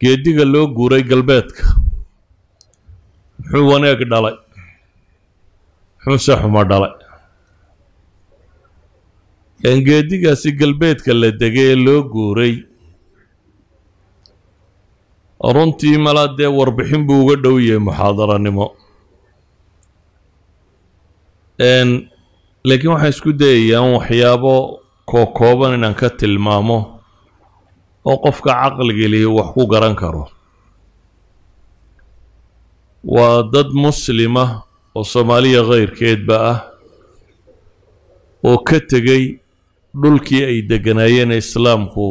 geediga loo guuray galbeedka. Muxuu wanaag dhalay? Muxuuse xumo dhalay? Geedigaasi galbeedka la degay ee loo guuray. Runtii malaa dee warbixin buu uga dhow yahay muxaadaranimo. Laakiin waxaan isku dayayaan waxyaabo kookooban inaan ka tilmaamo oo qofka caqliga lihi wax ku garan karo. Waa dad muslima oo soomaaliya khayrkeedba ah oo ka tegey dhulkii ay degganaayeen islaamku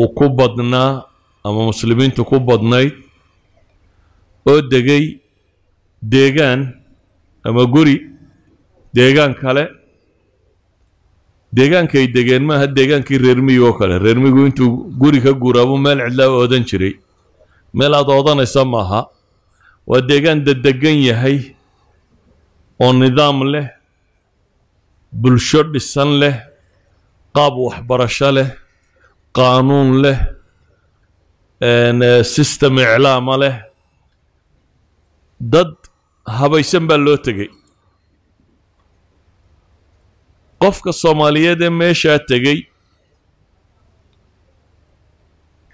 uu ku badnaa ama muslimiintu ku badnayd oo degay deegaan ama guri deegaan kale deegaankay degeen maaha deegaankii reermiyi oo kale reermigu intuu guri ka guuraabuu meel cidlaa oodan jiray. Meel aad oodanaysa maaha waa deegaan dadegan yahay oo nidaam leh bulsho dhisan leh qaab waxbarasho leh qaanuun leh system iclaama leh. Dad habaysan baa loo tegey qofka soomaaliyeed ee meeshaa tegey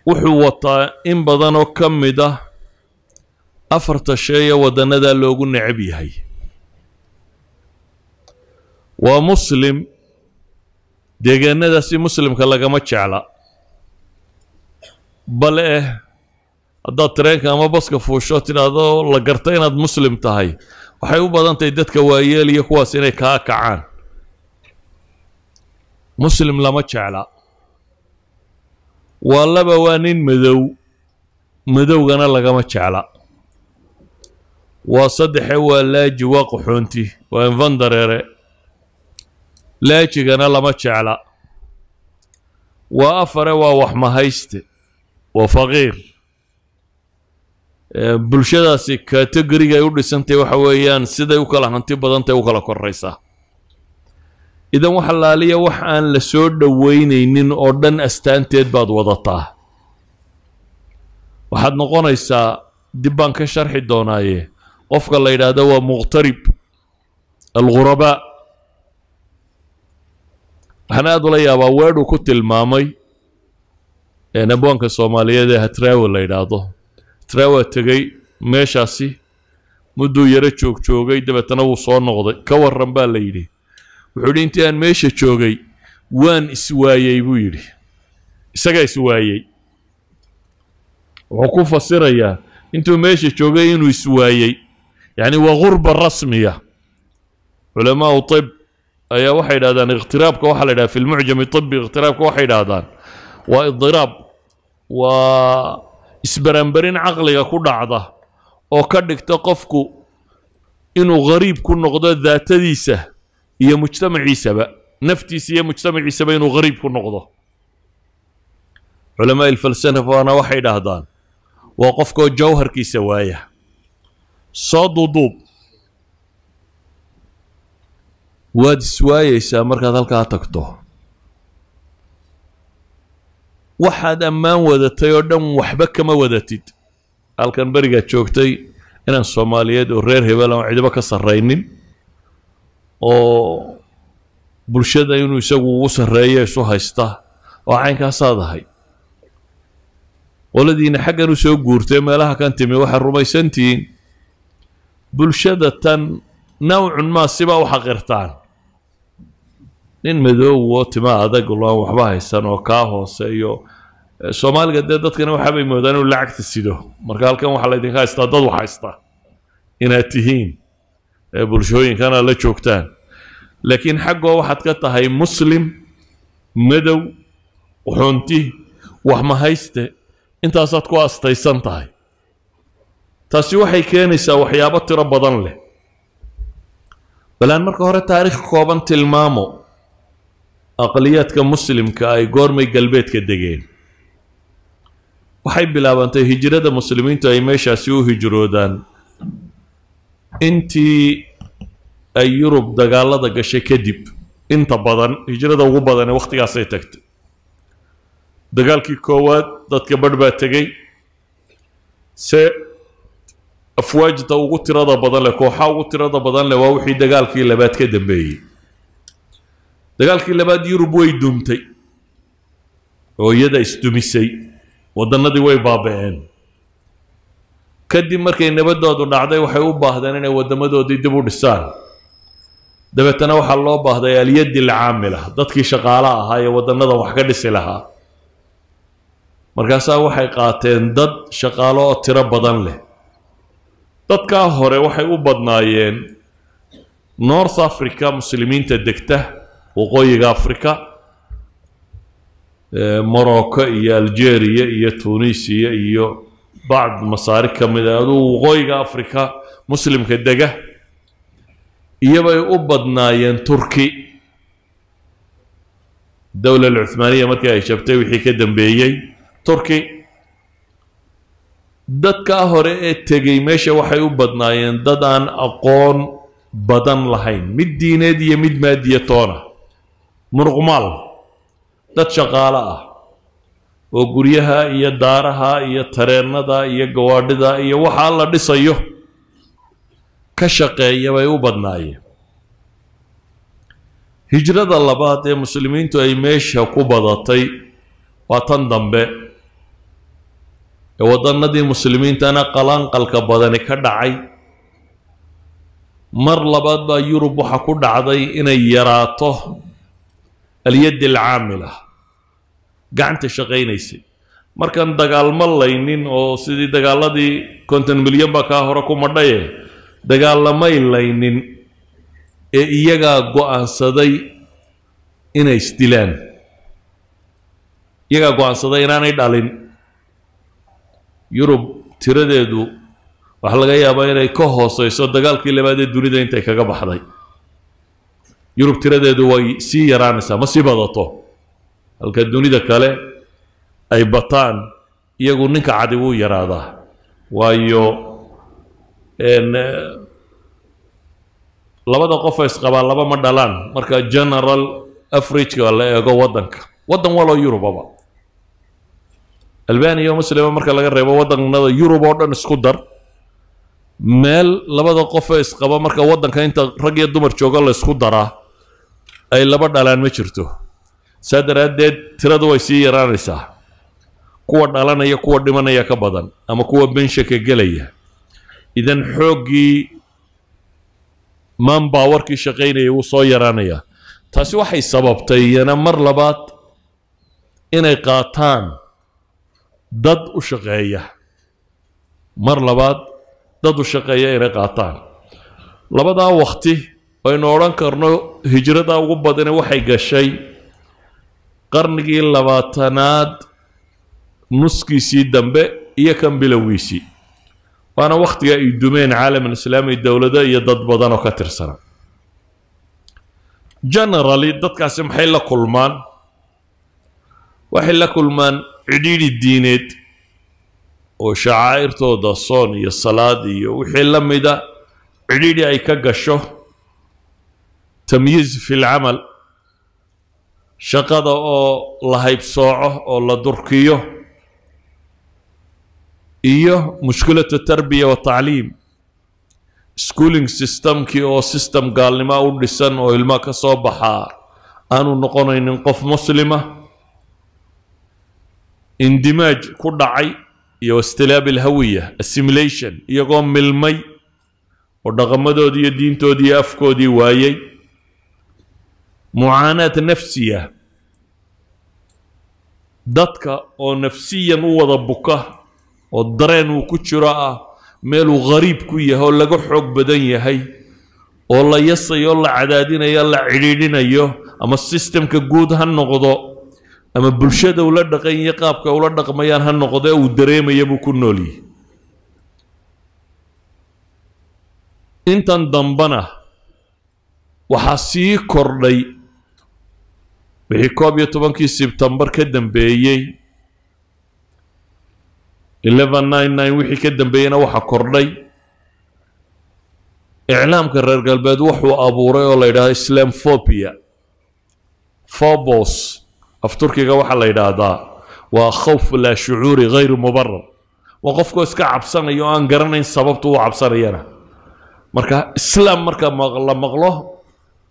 wuxuu wataa in badan oo ka mid ah afarta shay ee waddannadaa loogu necab yahay. Waa muslim deegaanadaasi muslimka lagama jecla. Bale eh haddaad tareenka ama baska fuusho tidhaahdo la garta inaad muslim tahay. Waxay u badan tahay dadka waayeel iyo kuwaas inay kaa kacaan muslim lama jecla. Waa laba waa nin madow. Madowgana lagama jecla. Waa saddexe waa laaji waa qaxoonti waa infandareere. Laajigana lama jecla. Waa afare waa waxmahayste waa faqiir. Bulshadaasi kategoriga ay u dhisantahy waxa weeyaan siday u kala hanti badantahy u kala koraysaa idan wax laaliya wax aan la soo dhoweynaynin oo dhan astaanteed baad wadataa. Waxaad noqonaysaa dib baan ka sharxi doonaaye. Qofka la yidhaahdo waa muqtarib alghurabaa waxaan aad ula yaabaa weedhuu ku tilmaamay abwaanka soomaaliyeed ee hatraawa la yidhaahdo. Hatraawa tegey meeshaasi mudduu yaro joog joogay dabeetana wuu soo noqday. Ka warran baa la yidhi wuxuu yidhi intii aan meesha joogay waan iswaayey buu yidhi. Isagaa iswaayey wuxuu ku fasirayaa intuu meesha joogay inuu iswaayey yacni waa gurba rasmiya. Culamaau tib ayaa waxay yidhahdaan ikhtiraabka waxaa la yidhaha fi lmucjami tibi ikhtiraabka waxay yidhaahdaan waa idiraab waa isbaranberin caqliga ku dhacda oo ka dhigta qofku inuu ghariib ku noqdo daatadiisa iyo mujtamaciisaba naftiisa iyo mujtamaciisaba inuu ghariib ku noqdo. Culamaa ilfalsafana waxay dhahdaan waa qofkoo jawharkiisa waaya. Soo duuduub. Waad iswaayeysaa markaad halkaa tagto. Waxaad ammaan wadatay oo dhan waxba kama wadatid. Halkan berigaad joogtay inaan soomaaliyeed oo reer hebel aan cidibo ka sarraynin oo bulshada inuu isagu ugu sarreeyo isu haysta oo caynkaasaad ahay qoladiina xaggan u soo guurtay meelaha kan timi waxaad rumaysantihiin bulshada tan nawcun maa siba u xaqirtaan. Nin madoow oo tima adag loan waxba haysan oo kaa hoose iyo soomaaliga dee dadkana waxaabay moodaan inuu lacagta sido. Marka halkan waxaa laydinka haystaa dad wax haysta. Inaad tihiin bulshooyinkana la joogtaan laakiin xaggoo waxaad ka tahay muslim madow xunti wax ma hayste intaasaad ku astaysan tahay taasi waxay keenaysaa waxyaabo tiro badan leh balaan marka hore taariikh kooban tilmaamo aqliyaadka muslimka ay goormay galbeedka degeen waxay bilaabantay hijrada muslimiintu ay meeshaasi u hijroodaan intii ay yurub dagaalada gashay kadib inta badan hijrada ugu badan ee wakhtigaasay tagtay dagaalkii koowaad dadka barh baa tegey se afwaajta ugu tirada badan leh kooxa ugu tirada badan leh waa wixii dagaalkii labaad ka dambeeyey dagaalkii labaad yurub way dumtay oo iyada isdumisay waddannadii way baaba-een kadib markay nabadoodu dhacday waxay u baahdeen inay waddamadoodii dib u dhisaan. Dabeetana waxaa loo baahday alyaddi alcaamila dadkii shaqaala ahaa ee waddannadan wax ka dhisi lahaa. Markaasaa waxay qaateen dad shaqaalo oo tiro badan leh. Dadkaa hore waxay u badnaayeen north africa muslimiinta degta waqooyiga africa morocco iyo algeria iyo tunisiya iyo bacd masaari ka mid a aduu waqooyiga africa muslimka dega iyobay u badnaayeen turki. Dowla alcuhmaaniya markii ay jabtay wixii ka dambeeyey turki. Dadkaa hore ee tegey meesha waxay u badnaayeen dad aan aqoon badan lahayn. Mid diineed iyo mid maadiya toona muruqmaal dad shaqaalo ah oo guryaha iyo daaraha iyo tareennada iyo gawaadhida iyo waxaa la dhisayo ka shaqeeya bay u badnaayeen hijrada labaad ee muslimiintu ay meesha ku badatay waa tan dambe. Ee waddannadii muslimiintana qalaanqalka badani ka dhacay. Mar labaad baa yurub waxa ku dhacday inay yaraato alyaddi alcaamila gacanta shaqaynaysay markaan dagaalmo laynin oo sidii dagaaladii konton milyan baa kaa hore ku madhaye dagaalamay laynin ee iyagaa go'aansaday inay isdilaan. Iyagaa go'aansaday inaanay dhalin. Yurub tiradeedu waxaa laga yaabaa inay ka hooseyso dagaalkii labaad ee dunida intay kaga baxday. Yurub tiradeedu way sii yaraanaysaa ma sii badato halka dunida kale ay bataan iyagu ninka cadi wuu yaraadaa. Waayo labada qofa isqabaa laba ma dhalaan. Marka general africa la eego waddanka. Waddan waloo yurubaba albaniya muslima marka laga reebo waddanada yurub oo dhan isku dar meel labada qofee isqaba marka waddanka inta rag iyo dumar joogo la isku daraa ay laba dhalaan ma jirto saa daraaddeed tiradu way sii yaraanaysaa kuwa dhalanaya kuwa dhimanaya ka badan ama kuwa benshaka gelaya. Idan xooggii manbawarkii shaqaynayay wuu soo yaraanayaa taasi waxay sababtay iyana mar labaad inay qaataan dad u shaqeeya. Mar labaad dad u shaqeeya inay qaataan. Labadaa wakti aynu odhan karno hijrada ugu badani waxay gashay قرنقي لباتناد نسكي سي دمب إيا كان بلويسي وأنا وقت يدومين عالم الإسلامي الدولة دا يدد بضانو كاتر سنة جنرالي دد كاسم حيلا كلمان وحيلا كلمان عديد الدينيت وشعائر تو دصون يا صلادي وحيلا ميدا عديد أي كاكا شو في العمل shaqada oo la haybsooco oo la durkiyo iyo mushkilatu tarbiya wa tacliim. Schooling systemkii oo system gaalnimoa u dhisan oo ilmaa ka soo baxaa aanu noqonaynin qof muslima indimaaj ku dhacay iyo istilaab alhawiya assimilation iyagoo milmay oo dhaqamadoodii iyo diintoodii iyo afkoodii waayey jiro ah meeluu ghariib ku yahay oo laga xoog badan yahay oo la yasayo la cadaadinayo la cidhiidhinayo ama sistemka guud ha noqdo ama bulshada ula dhaqan iyo qaabka ula dhaqmayaan ha noqdo uu dareemaya buu ku nool yahay intan dambana waxaa sii kordhay wixii koob iyo tobankii sebtembar ka dambeeyey wixii ka dambeeyeyna waxaa kordhay iclaamka reer galbeed wuxuu abuuray oo la yidhahda islamphobia phobos af turkiga waxaa la yidhaahdaa waa khawf laa shucuuri hayru mubarar waa qofkoo iska cabsanayo o aan garanayn sababtu u cabsanayana marka islaam marka la maqlo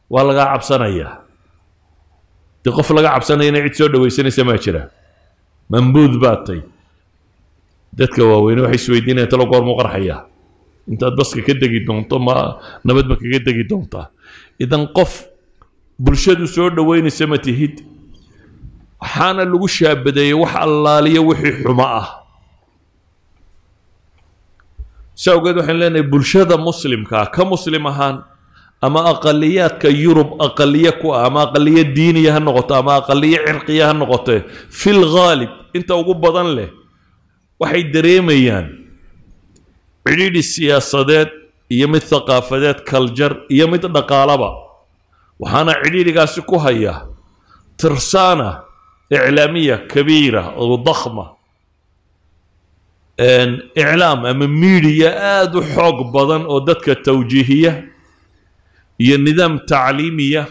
waa lagaa cabsanayaa قف لقى عبسان ينعي تسود ويسني سماشرة منبوذ باتي دتك وين وحي سويدين يتلقوا المقر حيا انت بس كده جد دونتا ما نبد بك كده جد دونتا إذا قف برشاد سود وين سمتي هيد حان الوشا بدي وح الله لي وحي حماه ساو قد وحين لنا برشاد مسلم كا كمسلم هان. كا أما أقليات كيورب أقلية كو أما أقلية دينية هنغطة أما أقلية عرقية هنغطة في الغالب أنت وقوب بضن له وحي دريميان. عريد السياسة ذات يم الثقافة ذات كالجر يم الدقالبة وحانا عريد قاسكو هيا ترسانة إعلامية كبيرة وضخمة. إن إعلام أما ميديا آدو حق بضن ودتك التوجيهية iyo nidaam tacliimiya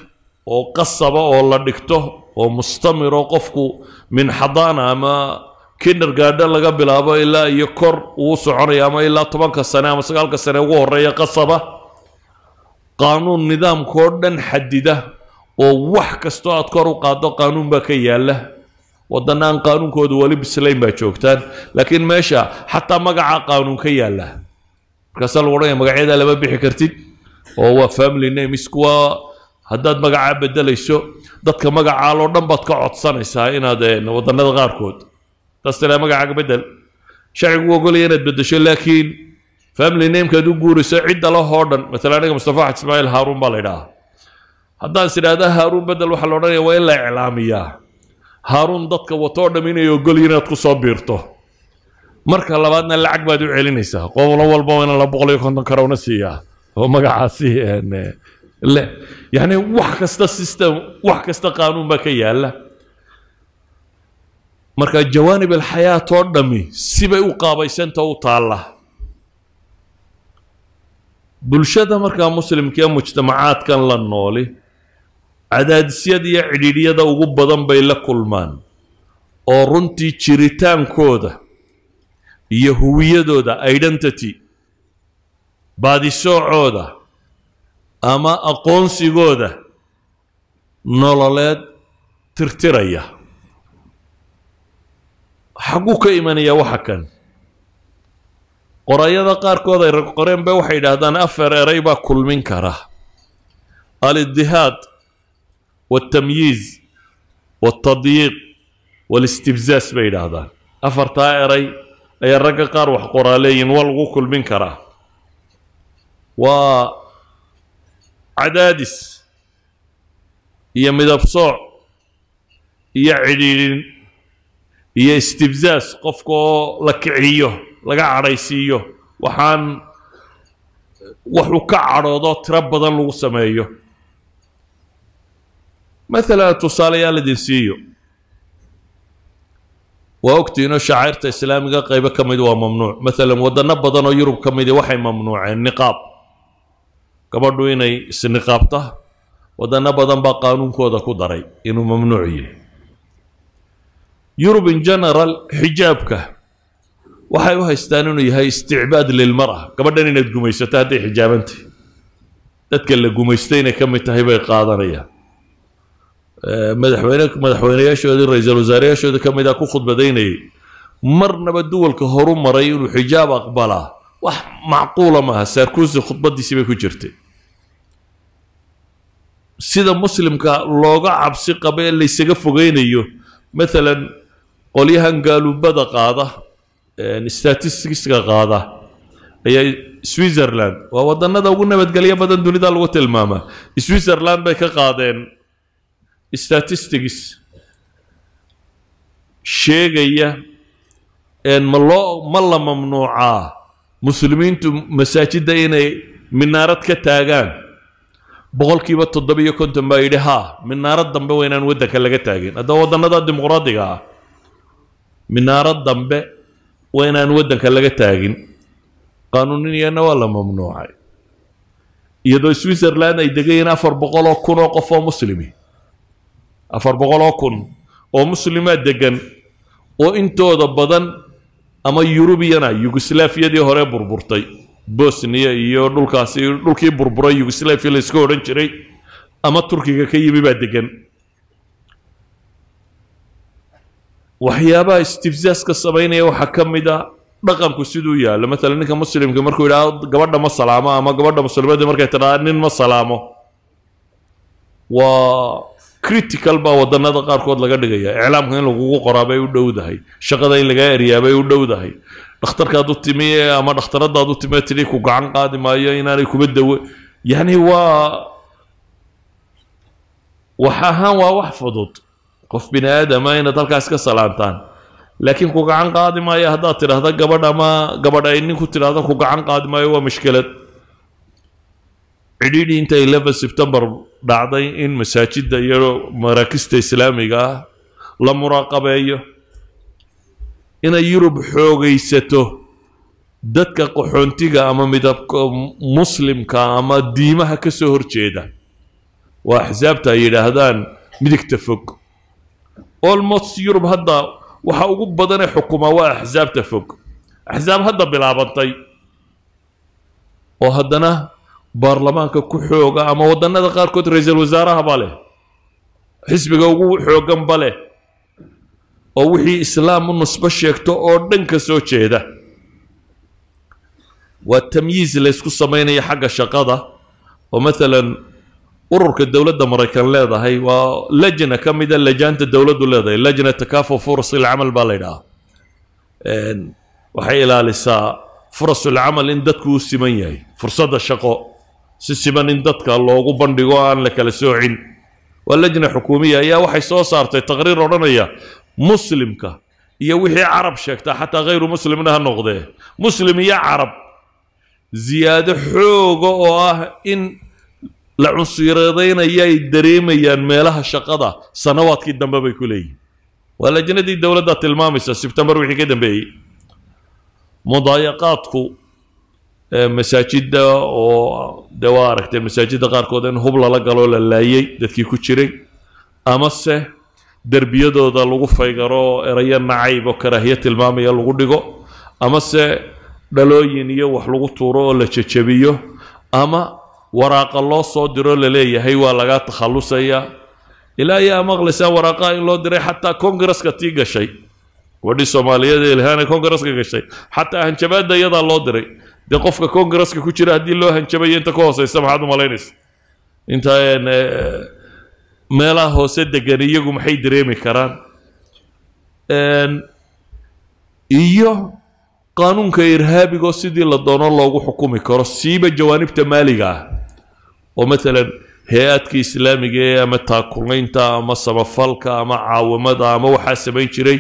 oo qasaba oo la dhigto oo mustamiro qofku min xadaana ama kindergaadho laga bilaabo ilaa iyo kor uu soconaya ama ilaa tobanka sane ama sagaalka sane ugu horeeya qasaba qaanuun nidaamkao dhan xadida oo wax kastoo aad kor u qaado qaanuun baa ka yaala wadana aan qaanuunkooda weli bislayn baa joogtaan laakiin meesha xataa magaca qaanuun ka yaala markaasaa lagu odhanaya magacyadaa lama bixi kartid codsanaysaa inaad wadanada qaarkood taas tiraa magacaaga bedel sharcigu ogolaya inaad bedesho laakiin family namekaad u guurayso cidda lahoo dhan matala aniga mustafa axad ismaaciil haaruun baa la idhaha haddaan is idhaahda haaruun bedel waxaa la odhanaya waa in la iclaamiyaa haaruun dadka watoo dham inay ogolyiin inaad ku soo biirto marka labaadna lacag baad u celinaysaa qolo walba waa inaan la boqol iyo konton karowna siiyaa هم ومقعاسي ان لا يعني وحكست السيستم وحكست قانون بكي يلا. مركا جوانب الحياة تردمي. سيبي وقابي سنتو طالة بلشادة مركا مسلم كي مجتمعات كان لنولي عداد سيادة عديدية دا وقبة دا بيلا كل مان ورنتي چريتان كودة يهوية دا ايدنتتي baadisoocooda ama aqoonsigooda nololeed tirtiraya xagguu ka imanaya waxa kan qorayada qaarkood ay qoreen ba waxay yidhaahdaan afar eray baa kulmin kara alidihaad waltamyiiz waltadyiiq walistifzaas bay yidhaahdaan afartaa eray ayaa ragga qaar wax qoraa leeyihin waa lagu kulmin karaa وعدادس. هي مدبصوع هي عديل هي استفزاز. قفكو لكعيه لك عريسيه وحان وحو كعروضو تربضا لو سميه مثلا تصاليا لدنسيو وأكتي إنه شعيرة إسلامية قيبة كميد وممنوع. مثلا ودنا بدن يوروب كميد وحي ممنوع. يعني النقاب قبضوين أي سنقابته ودنا بدن بقانون كودا كدري إنه ممنوعية يوروب إن جنرال حجابك وحيو هستانون هي استعباد للمرأة قبضني ندقومي ستاتي حجاب أنت تتكلم قوميستين كم تهيب قاضرية مدحوينك مدحوينيا شو هذه رئيس الوزراء شو هذا كم إذا كو خد بديني مرنا بالدول كهرم مريون وحجاب أقبله wax macquula maaha saarkuusi khudbadiisii bay ku jirtay. Sida muslimka looga cabsi qaba ee laysaga fogeynayo maalan qolyahan gaaluubada qaada statisticska qaada ayaa switzerland waa wadanada ugu nabadgelyo badan dunida lagu tilmaamaa switzerland bay ka qaadeen statistics. Sheegaya ma loo ma la mamnuucaa muslimiintu masaajidda inay minaarad ka taagaan. Boqolkiiba toddobiyo konton baa yidhi haa minaarad dambe waa inaan waddanka laga taagin. Haddaba wadannada dimuqraadiga ah minaarad dambe waa inaan waddanka laga taagin. Qaanuuniyana waa la mamnuucay. Iyadoo switzerland ay degayiin afar boqol oo kun oo qof oo muslimi. Afar boqol oo kun oo muslimaa degan oo intooda badan ama yurubiyana yugoslaafiyadii hore burburtay bosniya iyo dhulkaasi dhulkii burburay yugoslaafiya la iska odhan jiray ama turkiga ka yimi baa degan waxyaabaha istifzaaska samaynaya waxaa ka mid a dhaqanku siduu yaallo maalan ninka muslimka markuu yidhaahdo gabadha ma salaamo ama gabadha muslimadii markay tidhaahdo nin ma salaamo waa critical baa wadannada qaarkood laga dhigaya iclaamka in lagugu qoraa bay u dhowdahay shaqada in lagaa eriyaa bay u dhowdahay dhakhtarkaad u timi ama dhakhtaradaad u timi tidhi ku gacan qaadi maayo inaanay kuba dawo yacni waa wax ahaan waa wax fudud qof bini aadama inaad halkaas ka salaantaan laakiin ku gacan qaadi maayo haddaad tidhaahda gabadh ama gabadh ay ninku tidhaahda ku gacan qaadi maayo waa mushkilad cidhiidhi inta eleven september dhacday in masaajidda iyo maraakista islaamiga ah la muraaqabeeyo. Inay yurub xoogaysato dadka qaxoontiga ama midabka muslimka ama diimaha ka soo horjeeda. Waa axsaabta ay yidhaahdaan midigta fog. Almost yurub hadda waxa ugu badanee xukuma waa axsaabta fog. Axsaab hadda bilaabantay. Oo haddana baarlamaanka ku xooga ama waddannada qaarkood ra-iisul wasaaraha ba leh xisbiga ugu xooggan ba leh oo wixii islaam u nusbo sheegto oo dhan ka soo jeeda waa tamyiiz laysku samaynaya xagga shaqada oo maalan ururka dowladda maraykan leedahay waa lajna ka mida lajaanta dowladdu leedahay lajna takaafu furus ilcamal baa la ydhahaa waxay ilaalisaa furasulcamal in dadku u siman yahay fursadda shaqo si siman in dadka loogu bandhigo aan la kala soocin waa lajna xukuumiya ayaa waxay soo saartay taqriir odhanaya muslimka iyo wixii carab sheegtaa xataa hayru muslimna ha noqdee muslim iyo carab ziyaado xooga oo ah in la cunsureedaynaya ay dareemayaan meelaha shaqada sanawaadkii dambe bay ku leeyihin waa lajnadii dowladda tilmaamaysa sebtembar wixii ka dambeeyey mudaayaqaadku waa aragtay masaajidda qaarkood in hub lala galoo la laayay dadkii ku jiray amase derbiyadooda lagu faygaro oo erayo nacayb oo karaahiye tilmaamaya lagu dhigo amase dhalooyin iyo wax lagu tuuro oo la jejebiyo ama waraaqa loo soo diro laleeyahay waa lagaa takhallusaya ilaa ayaa maqlaysaan waraaqaha in loo diray xataa kongareska tii gashay gabadhii soomaaliyeed ee ilhaana kongareska gashay xataa hanjabaadda iyadaa loo diray dee qofka kongareska ku jira haddii loo hanjabayo inta ka hooseysa maxaad u malaynaysa inta meelaha hoose degan iyagu maxay dareemi karaan iyo qaanuunka irhaabigoo sidii la doono loogu xukumi karo siiba jawaanibta maaliga ah oo maalan hay'adka islaamiga ee ama taakulaynta ama samafalka ama caawimada ama waxaa samayn jiray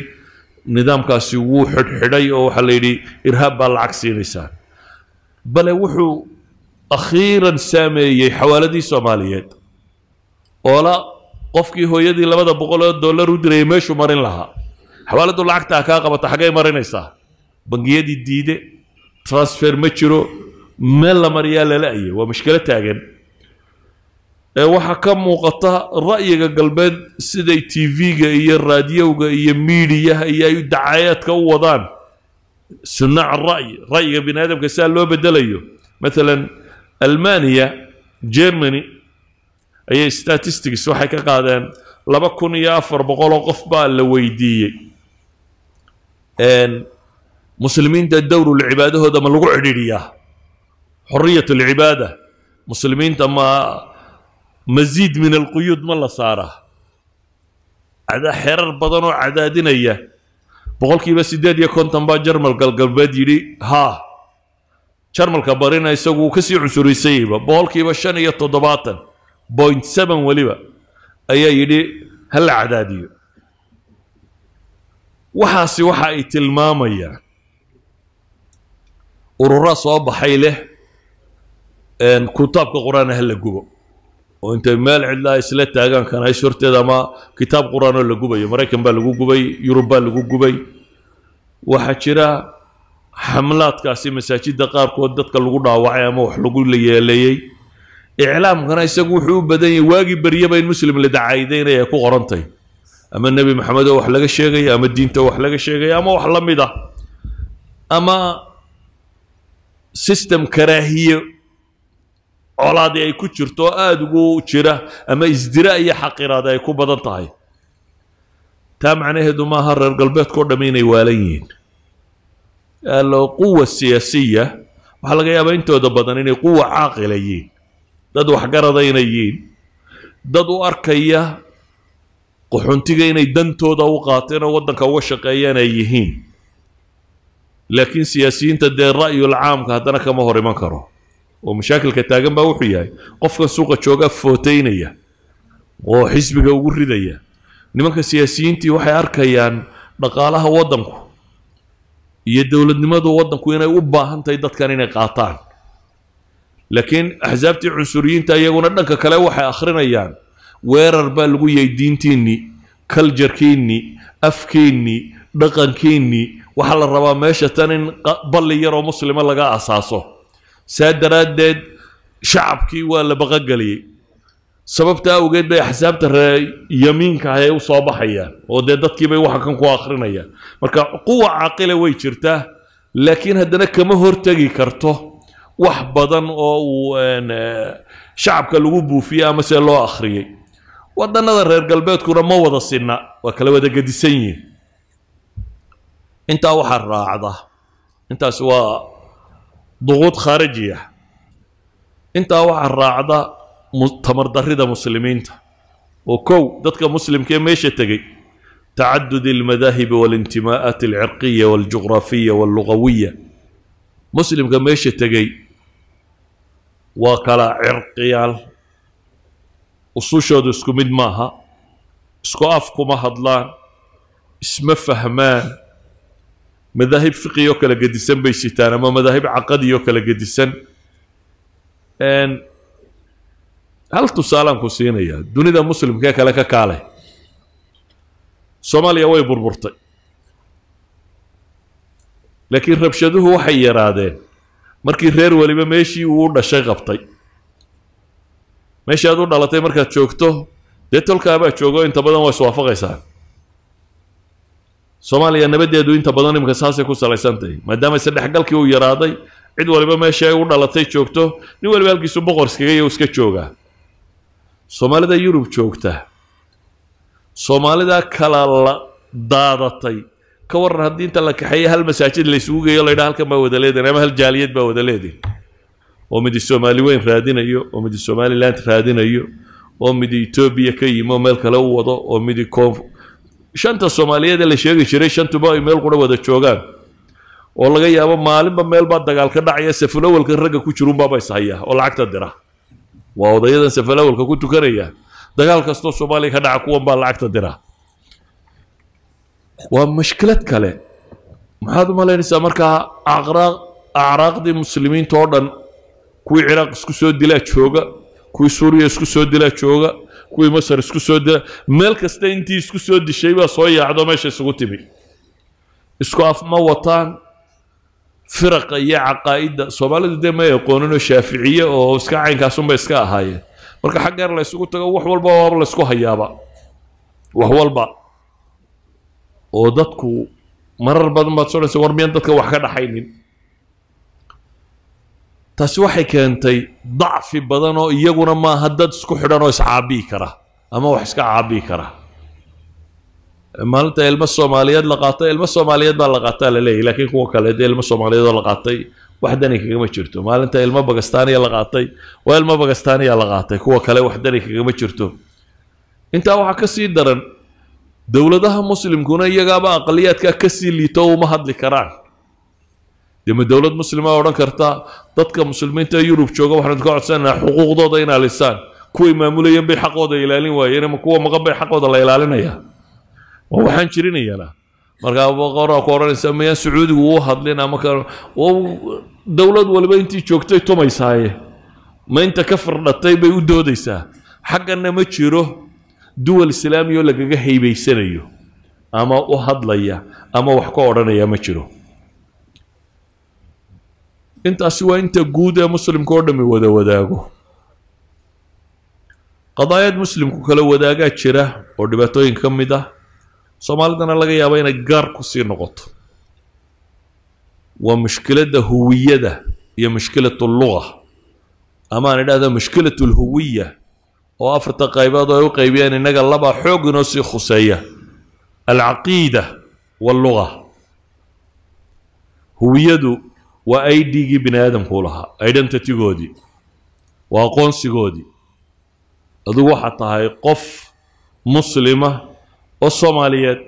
nidaamkaasi wuu xidhxidhay oo waxaa la yidhi irhaab baa lacag siinaysaa bale wuxuu akhiiran saameeyey xawaaladii soomaaliyeed. Oola qofkii hooyadii labada boqol oo dollar u dirayay meeshuu marin lahaa. Xawaaladu lacagtaa kaa qabata xaggay marinaysaa. Bangiyadii diide transfer ma jiro meel la mariyaa lala-aya waa mushkilo taagan. Waxaa ka muuqata ra'yiga galbeed siday tv-ga iyo raadiyowga iyo miidiyaha iyo ay dacayaadka u wadaan صناع الرأي. رأي بني آدم كسأل لو بدليه مثلا ألمانيا جيرماني أي ستاتستكس وحكا قادين لبا كون يافر بقولو قف با لويديه إن مسلمين ده دور العبادة هذا ما لغو عديريا حرية العبادة. مسلمين تما مزيد من القيود ما الله صارة. هذا حرر بضنو عدادين اياه iyo konton baa jarmal galgalbeed yidhi haa jarmalka barina isagu uu kasii cunsuraysayeyba boqolkiiba shan iyo toddobaatan point seven weliba ayaa yidhi ha la cadaadiyo waxaasi waxa ay tilmaamayaan urura soo baxay leh kutaabka qur-aan ha la gubo وانت مال عدلا اسلت تاغان كان هاي شرطة داما. كتاب قرآن اللي قبي مريكن با لغو قبي يوروبا لغو قبي. وحاجرا حملات كاسي مساجد دقار كودتك لغو دا وعي اموح لغو اللي يلي إعلام كان هاي ساقو حيو بدين واقي بريا بين مسلم اللي دعايدين ايكو قرانتي أما النبي محمد أوح لغا شيغي أما الدين توح لغا شيغي أما أوح لميدا. أما سيستم كراهية colaadii ay ku jirto aada ugu jira ama isdira iyo xaqiraada ay ku badan tahay taa macnaheedu maaha reer galbeedkao dhamm inay waalan yihiin quwa siyaasiya waxaa laga yaabaa intooda badan inay quwa caaqila yihiin dad waxgarada inay yihiin dad u arkaya qaxoontiga inay dantooda u qaateen oo waddanka uga shaqeeyaan ay yihiin laakiin siyaasiyiinta dee ra'yul caamka haddana kama hor iman karo oo mashaakilka taagan baa wuxuu yahay qofkan suuqa jooga footaynaya oo xisbiga ugu ridaya nimanka siyaasiyiintii waxay arkayaan dhaqaalaha waddanku iyo dowladnimadu waddanku inay u baahan tahay dadkan inay qaataan laakiin axsaabtii cunsuriyiinta iyaguna dhanka kale waxay akhrinayaan weerar baa lagu yahay diintiinnii kaljarkiinnii afkiinnii dhaqankiinnii waxaa la rabaa meesha tan in balli yaroo muslima laga asaaso saa daraaddeed shacabkii waa la baqageliyey sababta awgeed bay axsaabta ree yamiinka ah ay u soo baxayaan oo dee dadkiibay waxa kan ku akrinayaan marka quwa caaqila way jirtaa laakiin haddana kama hortegi karto wax badan oo uu shacabka lagu buufiyey ama se loo akhriyey wadannada reer galbeedkuna ma wada sinna waa kala wada gedisan yihiin intaa waxaa raacda intaas waa ضغوط خارجية. انت waxaad raacdaa tamar darrida تا. وكو دتك مسلم كيف ما يشتقي؟ تعدد المذاهب والانتماءات العرقية والجغرافية واللغوية. مسلم كما يشتقي؟ وكلا عرقيال. وصوشود دوسكو مد ماها اسكو أفكو ما هضلان اسم فهمان. مذاهب فقهية كلا قدسن بيشتان أما مذاهب عقدية كلا قدسن إن هل تسالم كوسينيا دون إذا مسلم كا كلا كاله سوماليا وي بربرتي لكن ربشدوه waxay yaraadeen markii reer waliba meeshii uu dhashay qabtay meeshii aad u dhalatay markaad joogto dee tolkaabaa joogo inta badan waa iswaafaqaysaa soomaaliya nabaddeedu inta badan iminka saasay ku salaysan tahay maadaama isdhexgalkii uu yaraaday cid waliba meesha ay u dhalatay joogto nin waliba halkiisu boqor iskaga iyo iska joogaa soomaalida yurub joogta soomaalida kala la daadatay ka waran haddii inta la kaxeeya hal masaajid la isugu geeyo laydhaa halkan baa wada leedin ama hal jaaliyad baa wada leedin oo midi soomaali weyn raadinayo oo midi somaliland raadinayo oo midi etoobiya ka yimi oo meel kale u wado oo midi shanta soomaaliyeed ee la sheegi jiray shantuba ay meel qura wada joogaan. Oo laga yaabo maalinba meel baa dagaal ka dhacaya safulawalka ragga ku jirunbaaba ishaya oo lacagta dira. Waa odayadan safalawalka ku tukanaya dagaal kastoo soomaaliya ka dhaca kuwan baa lacagta dira. Waa mashkilad kale. Maxaad u malaynaysaa markaa acraaq acraaqdii muslimiinta oo dhan kuwii ciraaq isku soo dilaa jooga kuwii suuriya isku soo dilaa jooga kuwii masar isku soo dilaa meel kasta intii isku soo dishay baa soo yaacdo meesha isugu timi. Isku af ma wataan firaqa iyo caqaa'idda soomaalidu dee may aqooninoo shaaficiye oo iska caynkaasunba iska ahaayeen. Marka xaggeer la ysugu tago wax walba waaba laysku hayaaba. Wax walba. Oo dadku marar badan baad soonaysa war miyaan dadka wax ka dhaxaynin taasi waxay keentay dacfi badan oo iyaguna maaha dad isku xidhan oo iscaabiyi kara ama wax iska caabiyi kara maalinta ilmo soomaaliyeed la qaatay ilmo soomaaliyeed baa la qaataa la leeyahy laakiin kuwa kale dee ilmo soomaaliyeed oo la qaatay wax dani kagama jirto maalinta ilmo bagastaaniya la qaatay waa ilmo bagastaaniya la qaatay kuwa kale wax dani kagama jirto intaa waxaa ka sii daran dowladaha muslimkuna iyagaaba aqaliyaadkaa kasii liito uma hadli karaan dee ma dowlad muslima odhan karta dadka muslimiinta yurub jooga waxaan ka codsanaynaa xuquuqdooda in alisaan kuway maamulayeen bay xaqooda ilaalin waayeen kuwa maqan bay xaqooda la ilaalinaya. Waxaan jirinayana. Markaa ku odhanaysa mayaan sacuudigu u hadlin ama dowlad waliba intii joogtay tumaysaaye. Ma inta ka firdhatay bay u doodaysaa xaggana ma jiro duwal islaami oo lagaga haybaysanayo ama u hadlaya ama wax ka odhanaya ma jiro انت اسوا انت جودة مسلم كوردمي ودا وداغو قضايا مسلم كوكالا وداغا تشيرا وديباتوين كمدا صومالدنا لغا يا بين الجار كوسي نغط. ومشكلة هوية ده هي مشكلة اللغة. أما أنا هذا مشكلة الهوية. وأفرت قايبات أو قايبين يعني أن نقل لبا حوق نوسي خسية. العقيدة واللغة. هوية waa i d-gii bini aadamkuu lahaa. Identitygoodii. Waa aqoonsigoodii. Adigu waxaad tahay qof muslima oo soomaaliyeed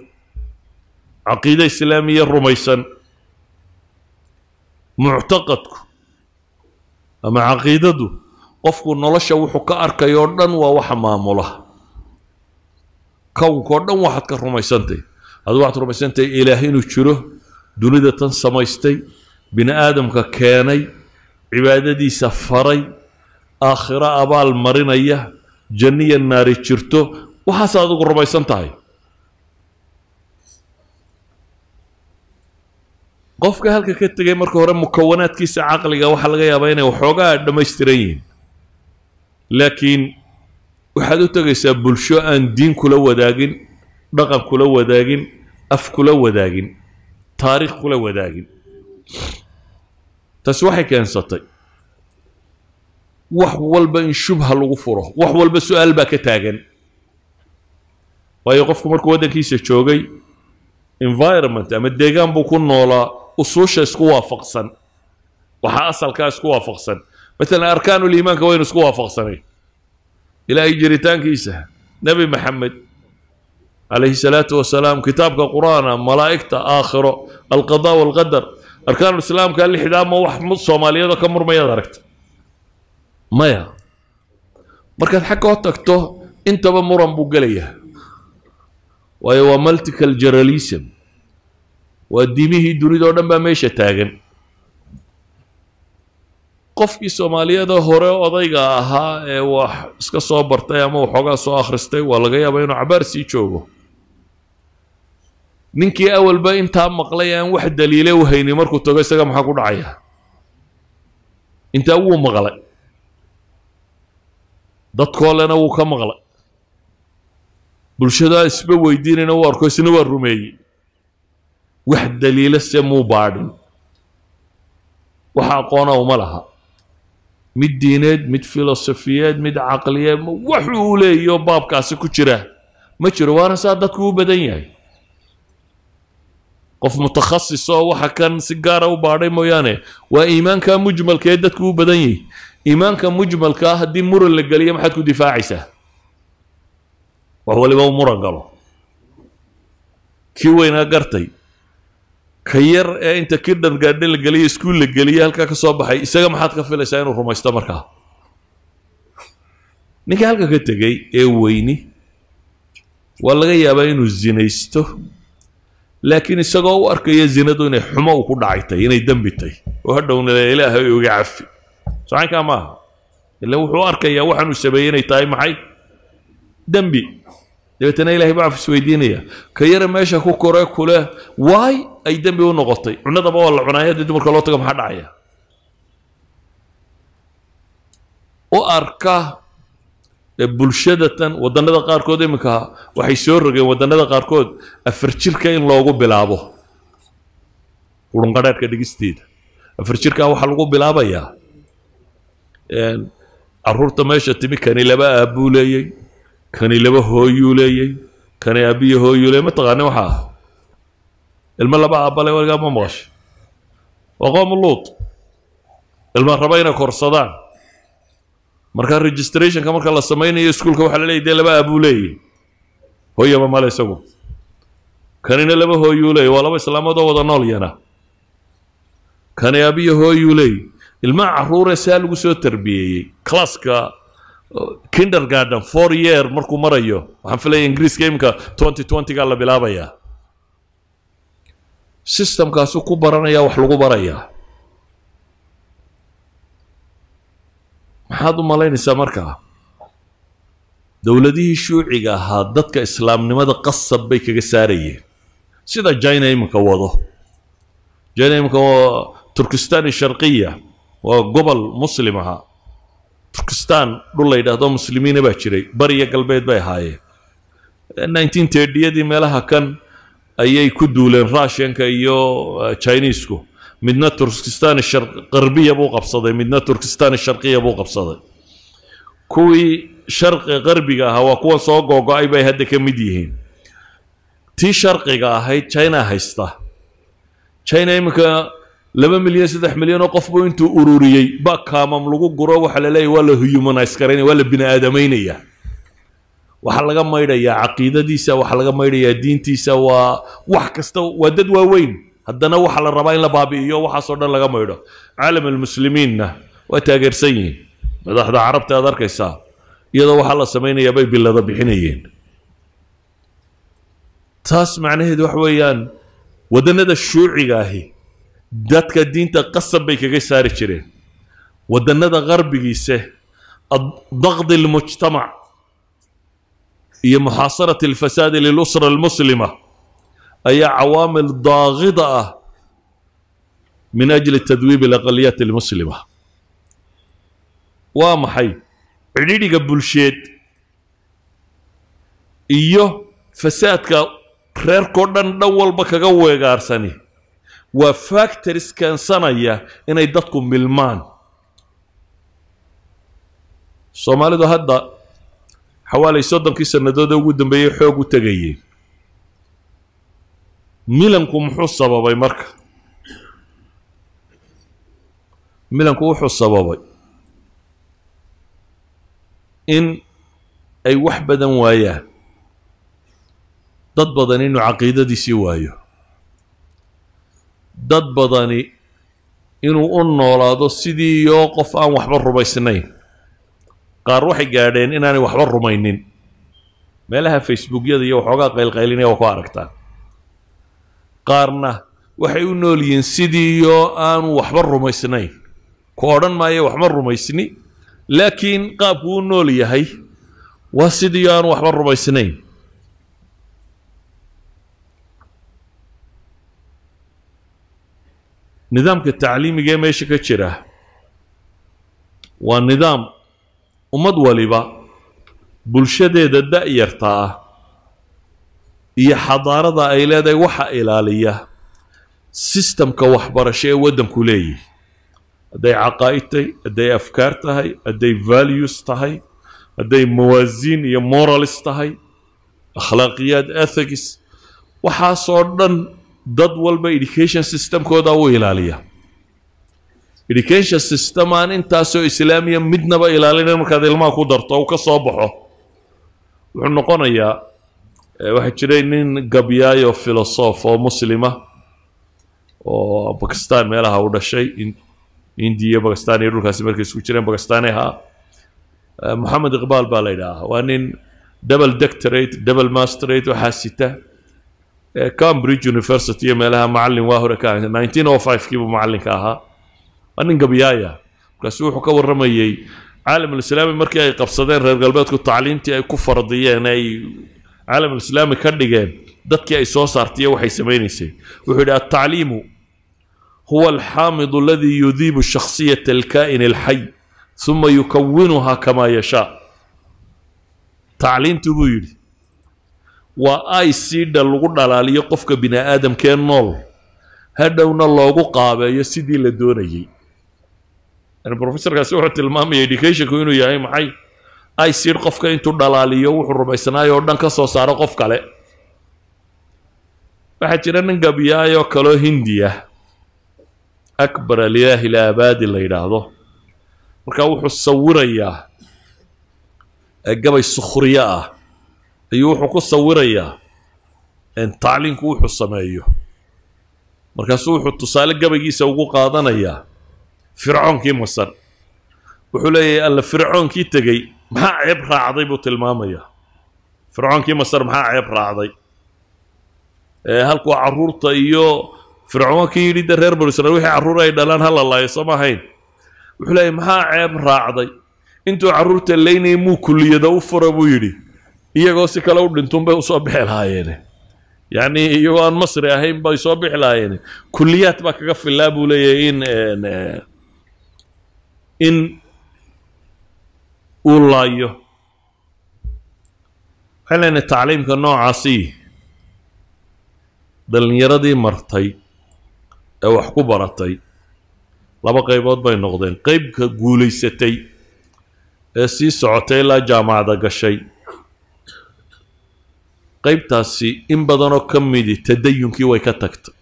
caqiide islaamiya rumaysan muctaqadku ama caqiidadu qofku nolosha wuxuu ka arkayo o dhan waa waxa maamula. Kownkaoo dhan waxaad ka rumaysantahy adu waxaad rumaysantahay ilaah inuu jiro dunida tan samaystay bini aadamka keenay cibaadadiisa faray aakhiro abaal marinaya janniya naari jirto waxaase adigu rumaysan tahay. Qofka halka ka tegay marka hore mukawanaadkiisa caqliga waxaa laga yaabaa inay waxoogaa dhammaystiran yihiin. Laakiin waxaad u tegaysaa bulsho aan diin kula wadaagin dhaqan kula wadaagin af kula wadaagin taariikh kula wadaagin taasi waxay keensatay wax walba in shubha lagu furo wax walba su-aal baa ka taagan waayo qofku markuu waddankiisa joogay environment ama deegaan buu ku noolaa usuusha isku waafaqsan waxaa asalkaa isku waafaqsan matalan arkaanuliimaanka waynu isku waafaqsanay ilaahay jiritaankiisa nebi maxamed calayhi salaatu wasalaam kitaabka qur'aana malaa'igta aakhiro alqadaa walqadar arkaanulislaamka lixdaa ma wax soomaaliyadoo ka murmayaad aragta? Maya. Markaad ho tagto intaba muran buu gelayaa waayo waa multical generalism waa diimihii dunida oo dhan baa meesha taagan. Qofkii soomaaliyada hore odayga ahaa ee wax iska soo bartay ama waxoogaa soo akhristay waa laga yaabaa inuu cabaar sii joogo ninkii awalba intaa maqlay aan wax daliile u haynin markuu tago isaga maxaa ku dhacaya intaa wuu maqlay dadkoolena wuu ka maqlay bulshadaa isba weydiinayna u arko isna waa rumeeyey wax daliilo se muu baadhin waxa aqoona uma laha mid diineed mid filosofiyeed mid caqliyeed waxuu leeyaho baabkaasi ku jira ma jiro waana saa dadku u badan yahay qof mutakhasis oo waxa kan si gaara u baadhay mooyaane waa iimaanka mujmalka ee dadku u badan yahay iimaanka mujmalkaa haddii muran la geliyo maxaad ku difaacaysaa? Wax waliba u muran galo. Kii weynaa gartay. Ka yar ee inta kidhan gaadhe la geliyo iskuul la geliye halkaa ka soo baxay isaga maxaad ka filaysaa inuu rumaysto markaa ninka halka ka tegey ee weyni waa laga yaabaa inuu zinaysto laakiin isagoo u arkaya zinadu inay xumo u ku dhacay tay inay dembi tay oo hadhowna ilaahay uga cafi socankaa maaha ila wuxuu arkayaa waxaanuu sameeyey inay tahay maxay dembi dabeetana ilahay baa cafis weydiinaya ka yara meesha ku kore kule waay ay dembi u noqotay cunadaba waa la cunaaya haddii dumarka loo tago maxaa dhacaya u arka bulshadatan wadannada qaarkood iminka waxay soo rogeen wadannada qaarkood afar jirka in loogu bilaabo qurunqadheerhka dhigisteeda afar jirkaa waxaa lagu bilaabayaa caruurta meesha timi kani laba aabbuu leeyey kani laba hooyuu leeyey kani aabbiyo hooyuu leeyey mataqaani waxa ah ilmo laba aabbale waligaa ma maqashay waa qoomu luut ilma raba inay korsadaan markaa registrationka marka la samaynayo iskuolka waxaa la leeyay dee laba aabuu leeyey hooyaba male isagu kanina laba hooyuu leeyay waa laba islaamood oo wada nool yana kani aabiyo hooyuu leeyay ilmaha caruuree saa lagu soo tarbiyeeyey classka kindergarden four year markuu marayo waxaan filaya ingiriiska iminka twenty twentyga la bilaabayaa systemkaasu ku baranaya wax lagu barayaa maxaad u malaynaysaa markaa dowladihii shuuciga ahaa dadka islaamnimada qasab bay kaga saarayeen. Sida jina iminka wado. Jina iminka waa turkistan sharqiya waa gobol muslim ahaa turkistan dhul la yidhaahdo muslimiina baa jiray bariya galbeed bay ahaayeen. Nineteen tirdiyadii meelaha kan ayay ku duuleen russianka iyo chinesku midna turkistan qarbiya buu qabsaday midna turkistan sharqiya buu qabsaday. Kuwii sharqi qarbiga ahaa waa kuwan soo googo-ay bay hadda ka mid yihiin. Tii sharqiga ahayd china haysta. China iminka laba milyan saddex milyan oo qofbu intuu ururiyey ba kaamam lagu guro waxaa la waa la humanize karaynaya waa la bini aadamaynaya waxaa laga maydhayaa caqiidadiisa waxaa laga maydhayaa diintiisa waa wax kasta waa dad waaweyn هدنا وحال الربعين لبابي وحصرنا لغمويدو عالم المسلمين وتاجر سيين هذا عرب تاذر كيسا يدو وحال سمين يا بيبي لذا بحنيين تاس معناه دو حويان ودنا ذا الشيوعي غاهي داتك الدين تقصب بيك غي ساري شرين ودنا ذا غربي غيسه ضغط المجتمع هي محاصرة الفساد للأسرة المسلمة أي عوامل ضاغطة من أجل تذويب الأقليات المسلمة ومحي عديد قبل شيء إيوه فسادك reerkao dhan dhan walba kaga weegaarsani waa factories keensanaya inay dadku milmaan soomaalidu hadda xawaalay soddonkii sannadoodee ugu dambeeyey xoog u tegayeen milanku muxuu sababay marka? Milanku wuxuu sababay in ay wax badan waayaan. Dad badan inuu caqiidadiisii waayo. Dad badani inuu u noolaado sidiioo qof aan waxba rumaysnayn. Qaar waxay gaadheen inaanay waxba rumaynin. Meelaha facebookyada iyo waxoogaa qaylqaylinaya waa ku aragtaan qaarna waxay u nool yihiin sidiioo aanu waxba rumaysnayn ku odhan maayo waxma rumaysni laakiin qaabku u nool yahay waa sidiioo aanu waxba rumaysnayn nidaamka tacliimiga ee meesha ka jira waa nidaam ummad waliba bulshadeeda da-yarta ah iyo xadaarada ay leedahay waxa ilaaliya sistamka waxbarasho ee waddanku leeyihi hadday caqaa'id tahay hadday afkaar tahay hadday values tahay hadday mawaasiin iyo moralis tahay akhlaaqiyaad ethics waxaasoo dhan dad walba education systemkooda u ilaaliya. Education system aan intaasoo islaamiya midnaba ilaalina markaad ilmaha ku darto u ka soo baxo. Wuxuu noqonayaa waxaa jiray nin gabyaayo philosoph oo muslima oo bakistan meelaha u dhashay indiya bakistan iyo dhulkaasi markay isku jireen bakistani ahaa moxamed iqbaal baa la yidhaahaa waa nin double doctorate double masterate waxaa sita cambridge university iyo meelaha macallin waa hore ka nineteen o five kiibuu macallinka ahaa waa nin gabyaaya markaasu wuxuu ka warramayey caalamulislaami markii ay qabsadeen reer galbeedku tacliimtii ay ku fardiyeen ay caalamulislaami ka dhigeen dadkii ay soo saartaiyo waxay samaynaysay wuxuu yidhi altacliimu huwa alxaamidu aladii yudiibu shakhsiyata alkaa'in alxay uma yukawinuha kamaa yashaa tacliintu buu yidhi waa icda lagu dhalaaliyo qofka bini aadamkee nool hadhowna loogu qaabeeyo sidii la doonayey yani professorkaasi wuxuu tilmaamaya educationku inuu yahay maxay icid qofka intuu dhalaaliyo wuxuu rumaysnaayo oo dhan ka soo saaro qof kale. Waxaa jira nin gabyaayoo kaloo hindiya akbar alilaahi ilaabaadi la yidhaahdo. Marka wuxuu sawirayaa gabay sukhriyo ah ayuu wuxuu ku sawirayaa tacliinku wuxuu sameeyo. Markaasuu wuxuu tusaale gabaygiisa ugu qaadanayaa fircoonkii masar. Wuxuu leeyahay alla fircoonkii tegey maxaa ceeb raacday buu tilmaamayaa fircoonkii masar maxaa ceeb raacday halkuu carruurta iyo fircoonkii yidhi de reer banu israel wixii carruur ay dhalaan hala laayo sooma ahayn wuxuu leeyahay maxaa ceeb raacday intuu carruurta leynayay muu kulliyada u fura buu yidhi iyagoo si kale u dhintuun bay usoo bixi lahaayeene yacni iyagoo aan masri ahayn bay soo bixi lahaayeene kulliyaad baa kaga filaa buu leeyahay in in uu laayo. Leenahay tacliimka noocaasi dhallinyaradii martay ee wax ku baratay laba qaybood bay noqdeen. Qeybka guulaysatay ee sii socotay ilaa jaamacada gashay. Qaybtaasi in badanoo ka midi tadayunkii way ka tagtay.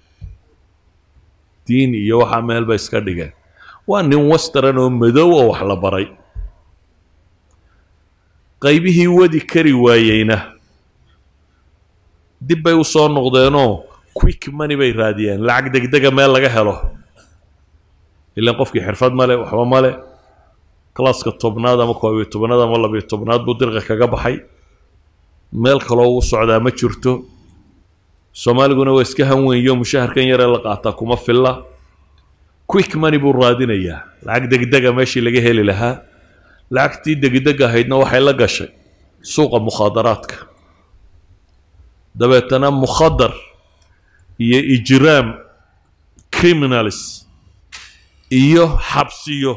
Diin iyo waxaa meel bay iska dhigeen. Waa nin western oo madow oo wax la baray qaybihii wadi kari waayeyna dib bay u soo noqdeenoo quick money bay raadiyeen lacag degdega meel laga helo ilaan qofkii xirfad male waxba male classka tobnaad ama koob iyo tobnaad ama labiyo tobnaad buu dirqa kaga baxay meel kaloo u socdaa ma jirto soomaaliguna waa iska hanweynyo mushaharkan yaree la qaataa kuma filla quick money buu raadinayaa lacag degdega meeshii laga heli lahaa lacagtii degdeg ahaydna waxay la gashay suuqa mukhaadaraadka. Dabeetana mukhadar iyo ijraam criminals iyo xabsiyo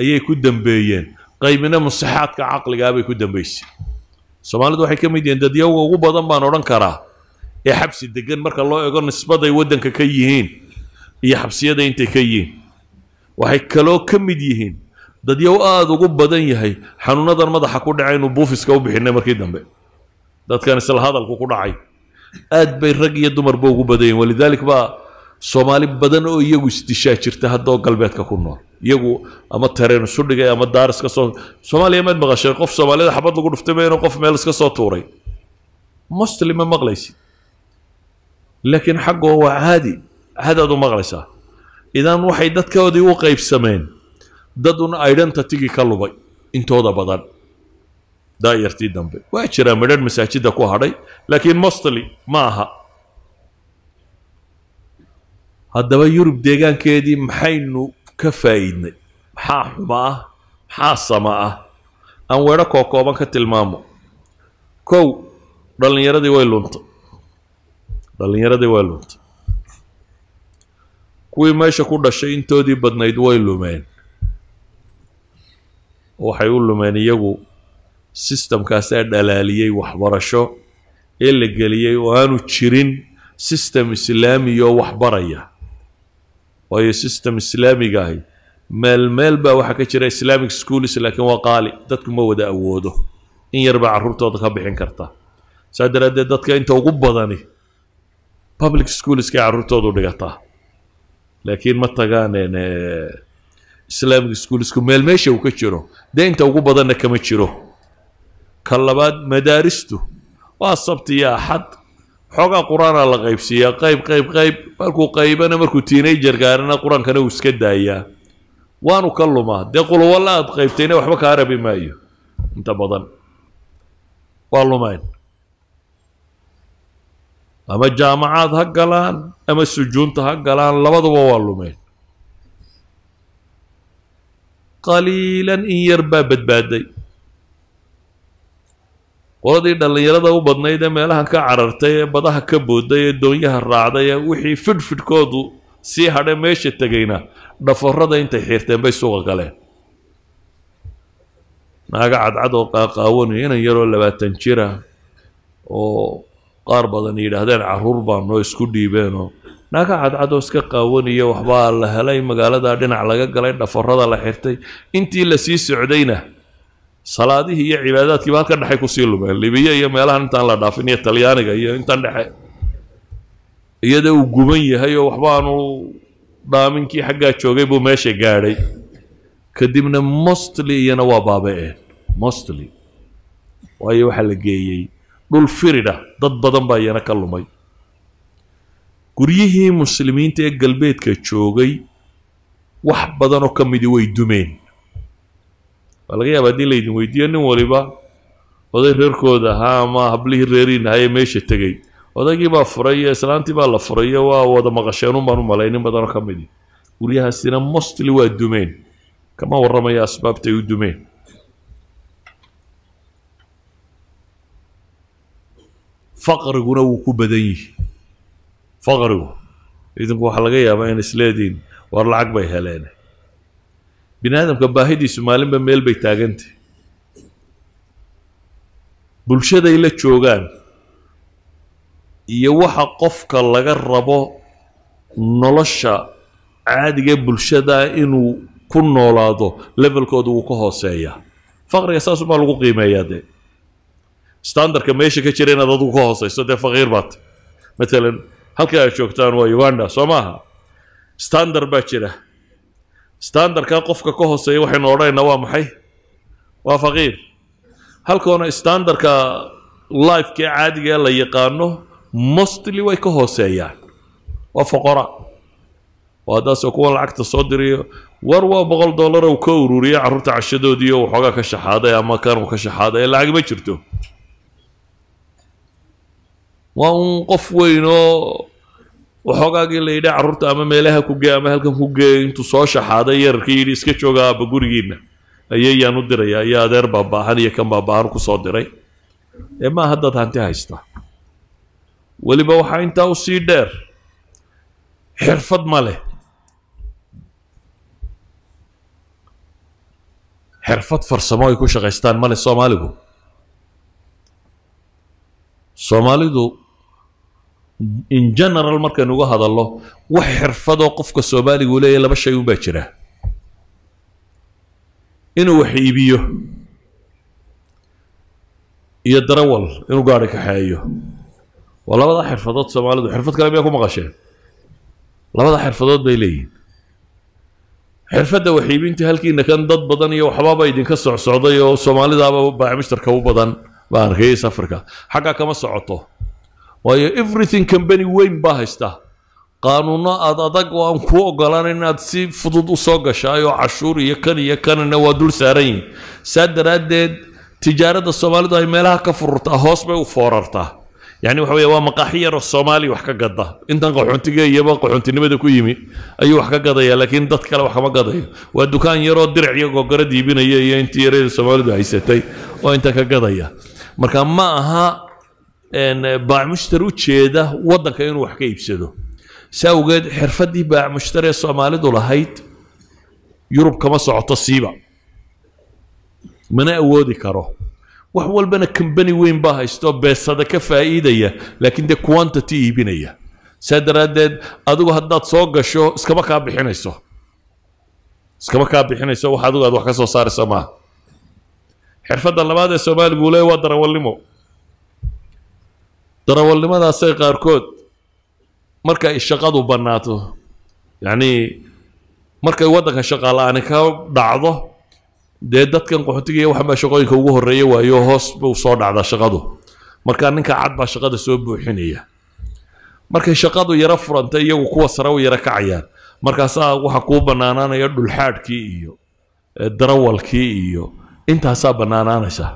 ayay ku dambeeyeen. Qaybina musixaadka caqligaa bay ku dambeysay. Soomaalidu waxay ka mid yihiin dadyaga ugu badan baan odhan karaa ee xabsi degan marka loo ego nisbaday waddanka ka yihiin iyo xabsiyada intay ka yihiin. Waxay kaloo ka mid yihiin dadyow aada ugu badan yahay xanuunadan madaxa ku dhacay inuu buufiska u bixinay markii dambe dadkan isla hadalku ku dhacay aad bay rag iyo dumarba ugu badan yihin walidaalik baa soomaali badan oo iyagu isdishaa jirta haddoo galbeedka ku nool iyagu ama tareen isu dhigay ama daar iska soo soomaaliya maad maqashay qof soomaalida xabad lagu dhuftay ma inuu qof meel iska soo tuuray mostly ma maqlaysid laakiin xaggoo waa caadi caadaad u maqlaysaa idan waxay dadkoodii u qaybsameen dad un identitygii ka lubay intooda badan. Daayartii dambe. Waa jiraa midhan masaajidda ku hadhay laakiin mostly ma aha. Haddaba yurub deegaankeedii maxaynu ka faa'iidnay. Maxaa xuma ah? Maxaa sama ah? Aan weedho kookooban ka tilmaamo. Kow dhallinyaradii way luntay. Dhallinyaradii way luntay. Kuwii meesha ku dhashay intoodii badnayd way lumeen waxay u lumeen iyagu sistamkaasaa dhalaaliyey waxbarasho ee la geliyey oo aanu jirin sistem islaamiyoo waxbaraya. Waayo sistem islaamiga ahi meel meel baa waxaa ka jira islamic schools laakiin waa qaali. Dadku ma wada awoodo in yar baa carruurtooda ka bixin karta. Saa daraaddeed dadka inta ugu badani public schoolskay carruurtoodu dhigataa. Laakiin ma tagaan islamic schoolsku meel meesha uu ka jiro dee inta ugu badanna kama jiro ka labaad madaaristu waa sabti iyo axad xoogaa qur-aanaa la qaybsiiyaa qayb qayb qayb markuu qaybana markuu teenager gaarana qur-aankana uu iska daayaa waanu ka lumaa dee qulwalla aad qaybtayna waxba kaa rabi maayo inta badan waa lumeen ama jaamacaad ha galaan ama sujuunta ha galaan labaduba waa lumeen qaliilan in yar baa badbaaday. Qoladii dhallinyarada u badnayd ee meelahan ka carartay ee badaha ka booday ee doonyaha raacday ee wixii fidhfidhkoodu sii hadhay meesha tegayna dhafarada intay xiirteen bay suuqa galeen. Naaga cadcad oo qaaqaawanayo inan yaroo labaatan jira oo qaar badan yidhaahdeen carruur baanoo isku dhiibeenoo naaga cadcad oo iska qaawanayo waxbaa la helay magaalada dhinac laga galay dhafarada la xirtay. Intii la sii socdayna salaadihii iyo cibaadaadkiiba halka dhexay ku sii lumeen. Libiya iyo meelahan intaan la dhaafin iyo talyaaniga iyo intan dhexe iyada uu guban yahay oo waxba aanu dhaaminkii xaggaa joogay buu meesha gaadhay. Kadibna mostly iyana waa baaba-een mostly. Waayo waxaa la geeyey dhul firidha dad badan baa iyana ka lumay guryihii muslimiinta ee galbeedka joogay wax badanoo ka midi way dumeen. Waa laga yaaba haddii laydin weydiiyo nin waliba oday reerkooda ahaa ama hablihii reeriin ahayee meesha tegey odaygii baa furay iyo islaantii baa la furay iyo waa wada maqasheenun baan u malay nin badanoo ka midi guryahaasina mostly waa dumeen. Kama warramaya asbaabtay u dumeen. Faqriguna wuu ku badan yihi faqrigu idinku waxaa laga yaabaa in isleediin war lacag bay heleen. Bini aadamka baahidiisu maalinba meel bay taagantay. Bulshaday la joogaan iyo waxa qofka laga rabo nolosha caadiga bulshada inuu ku noolaado levelkooda wuu ka hooseeyaa. Faqriga saasumaa lagu qiimeeyaa dee. Standardka meesha ka jira inaad adigu ka hooseyso dee faqiir baad. Matalan halka aad joogtaan waa uganda soo maaha standard baa jira standardka qofka ka hooseeya waxaynu odhanaynaa waa maxay waa faqiir halkoona standardka lifeka ee caadiga ee la yaqaano mostly way ka hooseeyaan waa foqora oo haddaasoo kuwa lacagta soo diriyo war waa boqol dollar uu ka ururiyo carruurta cashadoodii oo waxoogaa ka shaxaaday ama kan uu ka shaxaaday lacag ma jirto waa un qof weyn oo waxoogaagii la yidhi carruurta ama meelaha ku gee ama halkan ku geey intuu soo shaxaaday yararkii yidhi iska jooga aaba gurigiinna. Ayayaan u diraya iyo adeer baa baahan iyo kan baa baahan ku soo diray. Ee maaha dad hanti haysta. Weliba waxaa intaa u sii dheer xirfad ma leh. Xirfad farsamo ay ku shaqaystaan male soomaaligu. Soomaalidu in general markaynu uga hadalno wax xirfadoo qofka soomaaligu leeyahy laba shay unbaa jira inuu wax iibiyo iyo darawal inuu gaari kaxeeyo waa labada xirfadood soomaalidu xirfad kale miyaa ku maqasheen labada xirfadood bay leeyihin xirfadda waxiibinta halkiina kan dad badan iyo waxbaaba idinka socsocday oo soomaalidaaba baacmishtarka u badan baa arkayay safarka xaggaa kama socoto waayo everything company weyn baa haysta qaanuuno aad adag oo aan kuu ogolaan inaad si fudud u soo gashaayoo cashuur iyo kan iyo kanina waa dul saaran yihin saa daraaddeed tijaaradda soomaalidu ay meelaha ka fururtaa hoos bay u foorartaa yani waxa weeye waa maqaaxi yaroo soomaaliya wax ka gada intan qaxoontiga iyoba qaxoontinimada ku yimi ayuu wax ka gadaya laakiin dad kale wax kama gadayo waa dukaan yaroo dirac iyo gogoro diibinaya iyo intii yarada soomaalidu haysatay oo inta ka gadaya marka ma aha baacmushtar u jeeda waddanka inuu wax ka iibsado si awgeed xirfaddii baacmushtar ee soomaalidu lahayd yurub kama socoto siiba mana awoodi karo wax walbana kambani weyn baa haysto beesada ka faa'iidaya laakiin dee quantity iibinaya saa daraaddeed adigu haddaad soo gasho iskama kaa bixinayso iskama kaa bixinayso wax adigu aad wax ka soo saarayso maaha xirfadda labaad ee soomaaligu leeyahy waa darawalnimo darawalnimadaasay qaarkood marka ay shaqadu bannaato yacnii markay waddanka shaqaala-aani ka dhacdo dee dadkan qaxootiga iyo waxbaa shaqooyinka ugu horreeya waayo hoos buu soo dhacdaa shaqadu. Marka ninka cad baa shaqada soo buuxinaya. Markay shaqadu yaro furantay iyagu kuwa sare u yaro kacayaan. Markaasaa waxa kuu bannaanaanaya dhulxaadhkii iyo darawalkii iyo intaasaa bannaanaanaysa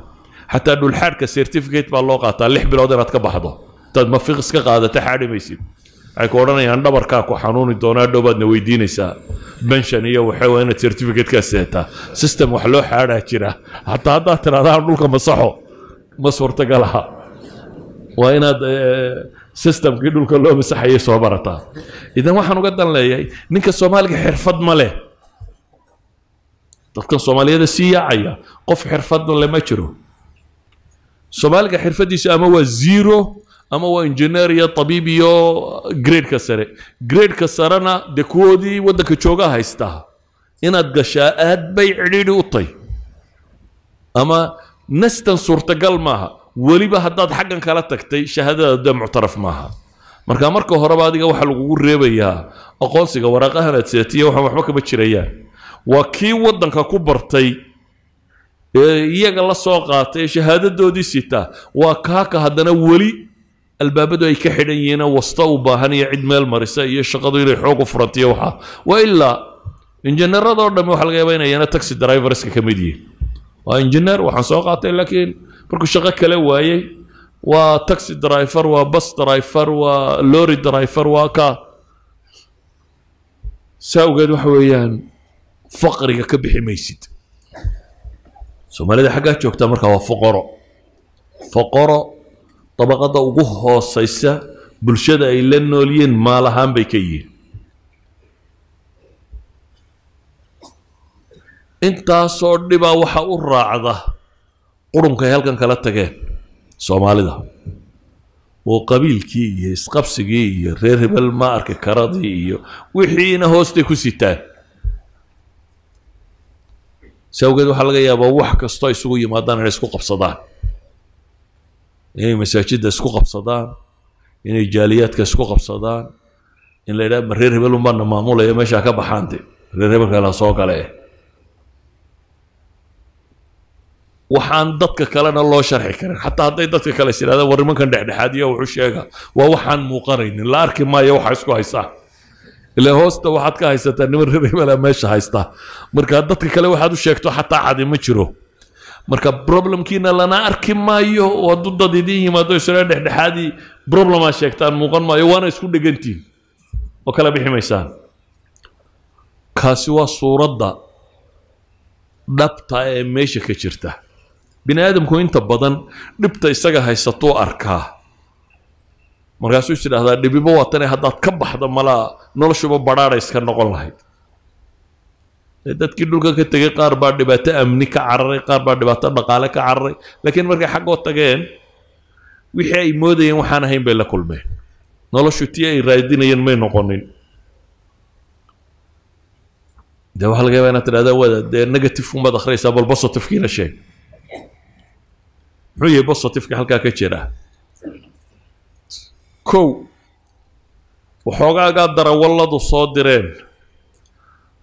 qaataa lix bilood inaad ka baxdo intaad mafiq iska qaadata xaadhi maysid waxay ku odhanayaan dhabarkaa ku xanuuni doonaa dhow baadna weydiinaysaa benshan iyo waxa waa inaad certificatekaas seetaa system wax loo xaadhaa jira hataa haddaad tirahdaan dhulka masaxo ma suurtagalaha waa inaad systemkii dhulka loo masaxayay soo barataa idan waxaan uga dan leeyahay ninka soomaaliga xirfad ma leh dadkan soomaaliyada sii yaacaya qof xirfad le ma jiro soomaaliga xirfaddiisu ama waa zero ama waa engineer iyo tabiib iyo gradeka sare gradeka sarena dee kuwoodii waddanka joogaa haystaa inaad gashaa aad bay cidhiidhi u tay ama nastan suurtagal maaha weliba haddaad xaggan kala tagtay shahaadada dee muctaraf maaha marka marka horeba adiga waxaa lagugu reebayaa aqoonsiga waraaqahan aad seetiya waxaan waxba kama jirayaan waa kii waddanka ku bartay iyaga la soo qaatay ee shahaadadoodii sitaa waa kaaka haddana weli albaabadu ay ka xidhan yihiin wasta u baahan iyo cid meel marisa iyo shaqadu inay xoog u furantiyo waxa. Waa ilaa injineeradoo dhamme waxa laga yaaba inayana taxi driverska ka mid yihiin. Waa injineer waxaan soo qaatay laakiin markuu shaqo kale waayey waa taxi driver waa bus driver waa lorry driver waa ka. Saa awgeed waxa weeyaan faqriga ka bixi maysid soomaalida xaggaa joogtaa marka waa foqoro foqoro dabaqada ugu hooseysa bulshada ay la nool yihiin maal ahaan bay ka yihiin intaasoo dhibaa waxa u raacda qurunka ay halkan kala tageen soomaalida oo qabiilkii iyo isqabsigii iyo reer hebel ma arki karadii iyo wixiina hoostay ku sitaan si awgeed waxaa laga yaabaa wax kastoo isugu yimaadaan inay isku qabsadaan. Inay masaajidda isku qabsadaan inay jaaliyaadka isku qabsadaan in la yidhaha ma reer hebel unbaana maamulaya meeshaa ka baxaante reer hebelka la soo gale. Waxaan dadka kalena loo sharxi karin. Xataa hadday dadka kale is yidhahdaan war nimankan dhexdhexaadiya wuxuu sheega waa waxaan muuqanaynin. La arki maayo waxa isku haysaa ilaa hoosta waxaad ka haysataa niman reer hebela meesha haystaa marka dadka kale waxaad u sheegto xataa cadi ma jiro. Marka problemkiina lana arki maayo oo hadduu dad idin yimaado isla dhexdhexaadii problemaad sheegtaan muuqan maayo waana isku dhegantiin. Oo kala bixi maysaan. Kaasi waa suuradda dhabta ee meesha ka jirta. Bini aadamku inta badan dhibta isaga haysatuu arkaa markaasuu is idhahdaa dhibibo waa tane haddaad ka baxda malaa noloshuba badhaadha noqon lahayd. Dadkii dhulka ka tegay qaar baa dhibaato amni ka cararay qaar baa dhibaato dhaqaale ka cararay. Laakiin markay xaggoo tageen wixii ay moodayeen waxaan ahayn bay la kulmeen. Noloshu tii ay raadinayeen may noqonin. Dee waxaa laga yaabaa inaad tidhahdaa wada dee negative unbaad akhriyaysaa bal positive-kiina sheeg. Muxuu yahay positive-ka halkaa ka jira kow waxoogaagaa darawalladu soo direen.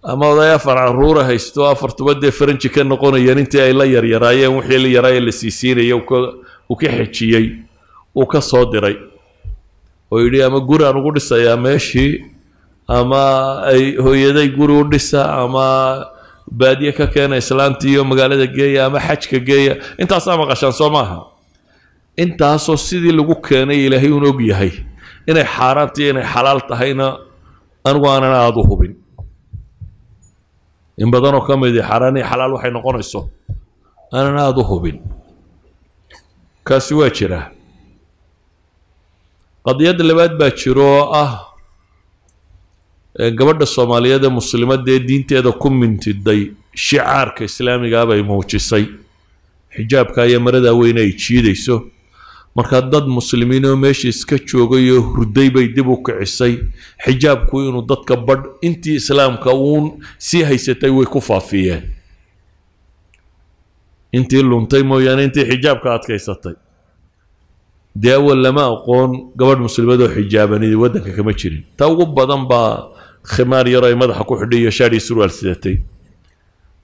Ama oday afar caruura haysto afartuba dee faranji ka noqonayeen intii ay la yaryaraayeen wixii la yaraaye la siisiinaya uu ka xejiyey uu ka soo diray. Oo yidhi ama guri aan ugu dhisayaa meeshii? Ama ay hooyaday guri u dhisa? Ama baadiye ka keena islaantii iyo magaalada geeya? Ama xajka geeya? Intaasaa maqashaan soo maaha intaasoo sidii lagu keenay ilaahay un og yahay. Inay xaaraantii inay xalaal tahayna anigu aanan aada u hubin. In badanoo ka midi xaaraan iyo xalaal waxay noqonayso aanan aada u hubin. Kaasi waa jiraa qadiyadda labaad baa jiro oo ah gabadha soomaaliyeed ee muslimadda ee diinteeda ku mintiday shicaarka islaamigaa bay muujisay. Xijaabka iyo maradaa weyne ay jiidayso markaa dad muslimiin oo meesha iska joogay oo hurday bay dib u kicisay xijaabku inuu dadka badh intii islaamka uun sii haysatay way ku faafiyeen intii luntay mooyaane intii xijaabka adkaysatay dee awal lama aqoon gabadh muslimad oo xijaabanidi waddanka kama jirin ta ugu badan baa khimaar yaro ay madaxa ku xidhay iyo shaadhii surwaal sidatay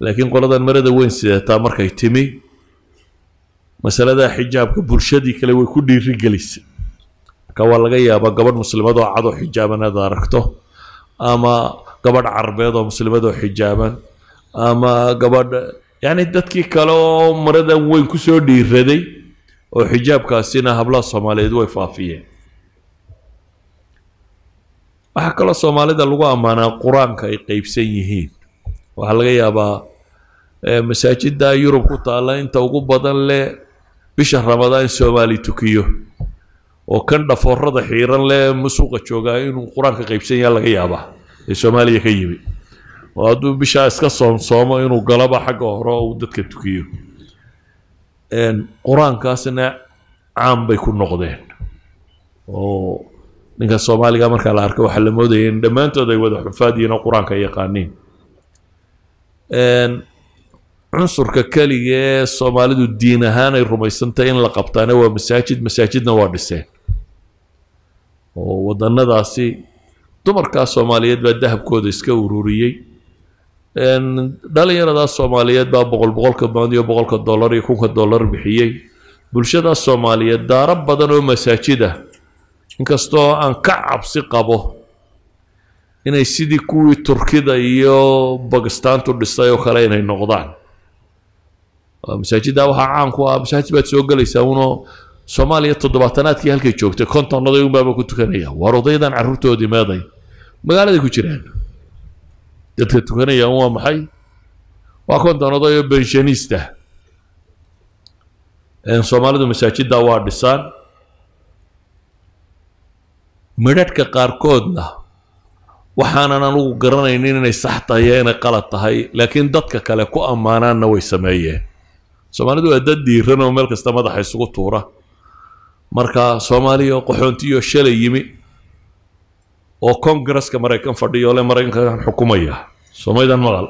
laakiin qoladan marada weyn sidataa markay timi masaladaa xijaabka bulshadii kale way ku dhiiri gelisay marka waa laga yaabaa gabadh muslimad oo cad oo xijaaban aad aragto ama gabadh carbeed oo muslimad oo xijaaban ama gabadh yacni dadkii kale oo maradan weyn ku soo dhiiraday oo xijaabkaasina hablaha soomaaliyeed way faafiyeen. Waxaa kaloo soomaalida lagu ammaanaa qur'aanka ay qeybsan yihiin. Waxaa laga yaabaa masaajidda yurub ku taalla inta ugu badan leh bisha ramadaan soomaali tukiyo oo kan dhafoorada xiiran leh musuuqa joogaa inuu qur'aanka qeybsan yaha laga yaabaa ee soomaaliya ka yimi oo hadduu bishaa iska soomsoomo inuu galaba xagga hore uu dadka tukiyo. Qur'aankaasna caam bay ku noqdeen. Oo ninka soomaaliga markaa la arka waxaa la moodaya in dhammaantood ay wada xufaad yihiin oo qur'aanka yaqaaniin cunsurka keliga ee soomaalidu diin ahaan ay rumaysantahay in la qabtaana waa masaajid masaajidna waa dhiseen oo wadanadaasi dumarkaa soomaaliyeed baa dahabkooda iska ururiyey. Dhalinyaradaa soomaaliyeed baa boqol boqolka band iyo boqolka dollar iyo kunka dollar bixiyey. Bulshadaas soomaaliyeed daaro badan oo masaajid ah. Inkastoo aan ka cabsi qabo inay sidii kuwii turkida iyo bakistaantu dhisay oo kale inay noqdaan masaajidda waxaa caan ku ah masaajid baad soo gelaysaa unoo soomaaliya toddobaatanaadkii halkay joogtay konton oday unbaaba ku tukanaya war odaydan carruurtoodii meeday magaaladay ku jiraan dadka tukanaya waa maxay waa konton oday oo benshaniista soomaalidu masaajidda waa dhisaan midhadhka qaarkoodna waxaanan anugu garanaynin inay sax tahay inay qalad tahay laakiin dadka kale ku ammaanaanna way sameeyeen soomaalidu waa dad diiran oo meel kasta madaxa isugu tuura. Marka soomaaliya qaxoontiyo shalay yimi oo congresska maraykan fadhiyo le maraykankan xukumaya. Soomaydan maqal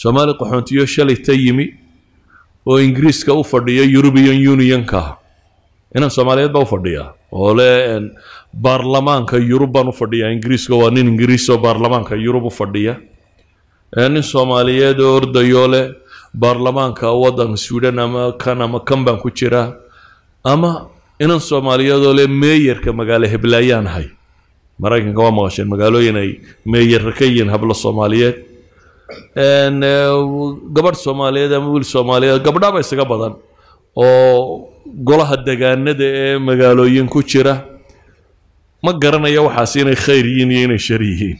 soomaali qaxoontiyo shalay ta yimi oo ingiriiska u fadhiya european unionka. Inan soomaaliyeed baa u fadhiya oo le baarlamaanka yurub baan u fadhiya ingiriiska waa nin ingiriis oo baarlamaanka yurub u fadhiya. Nin soomaaliyeed oo ordayo leh baarlamaanka waddanka sweden ama kan ama kan baan ku jiraa ama inan soomaaliyeed oo leh meeyarka magaalo heblaayaan ahay maraykanka waa maqasheen magaalooyin ay meeyarra ka yihiin hablo soomaaliyeed. Gabadh soomaaliyeed ama wiil soomaaliyeed gabdhaba isaga badan oo golaha degaanada ee magaalooyin ku jira ma garanaya waxaas inay khayr yihiin iyo inay shar yihiin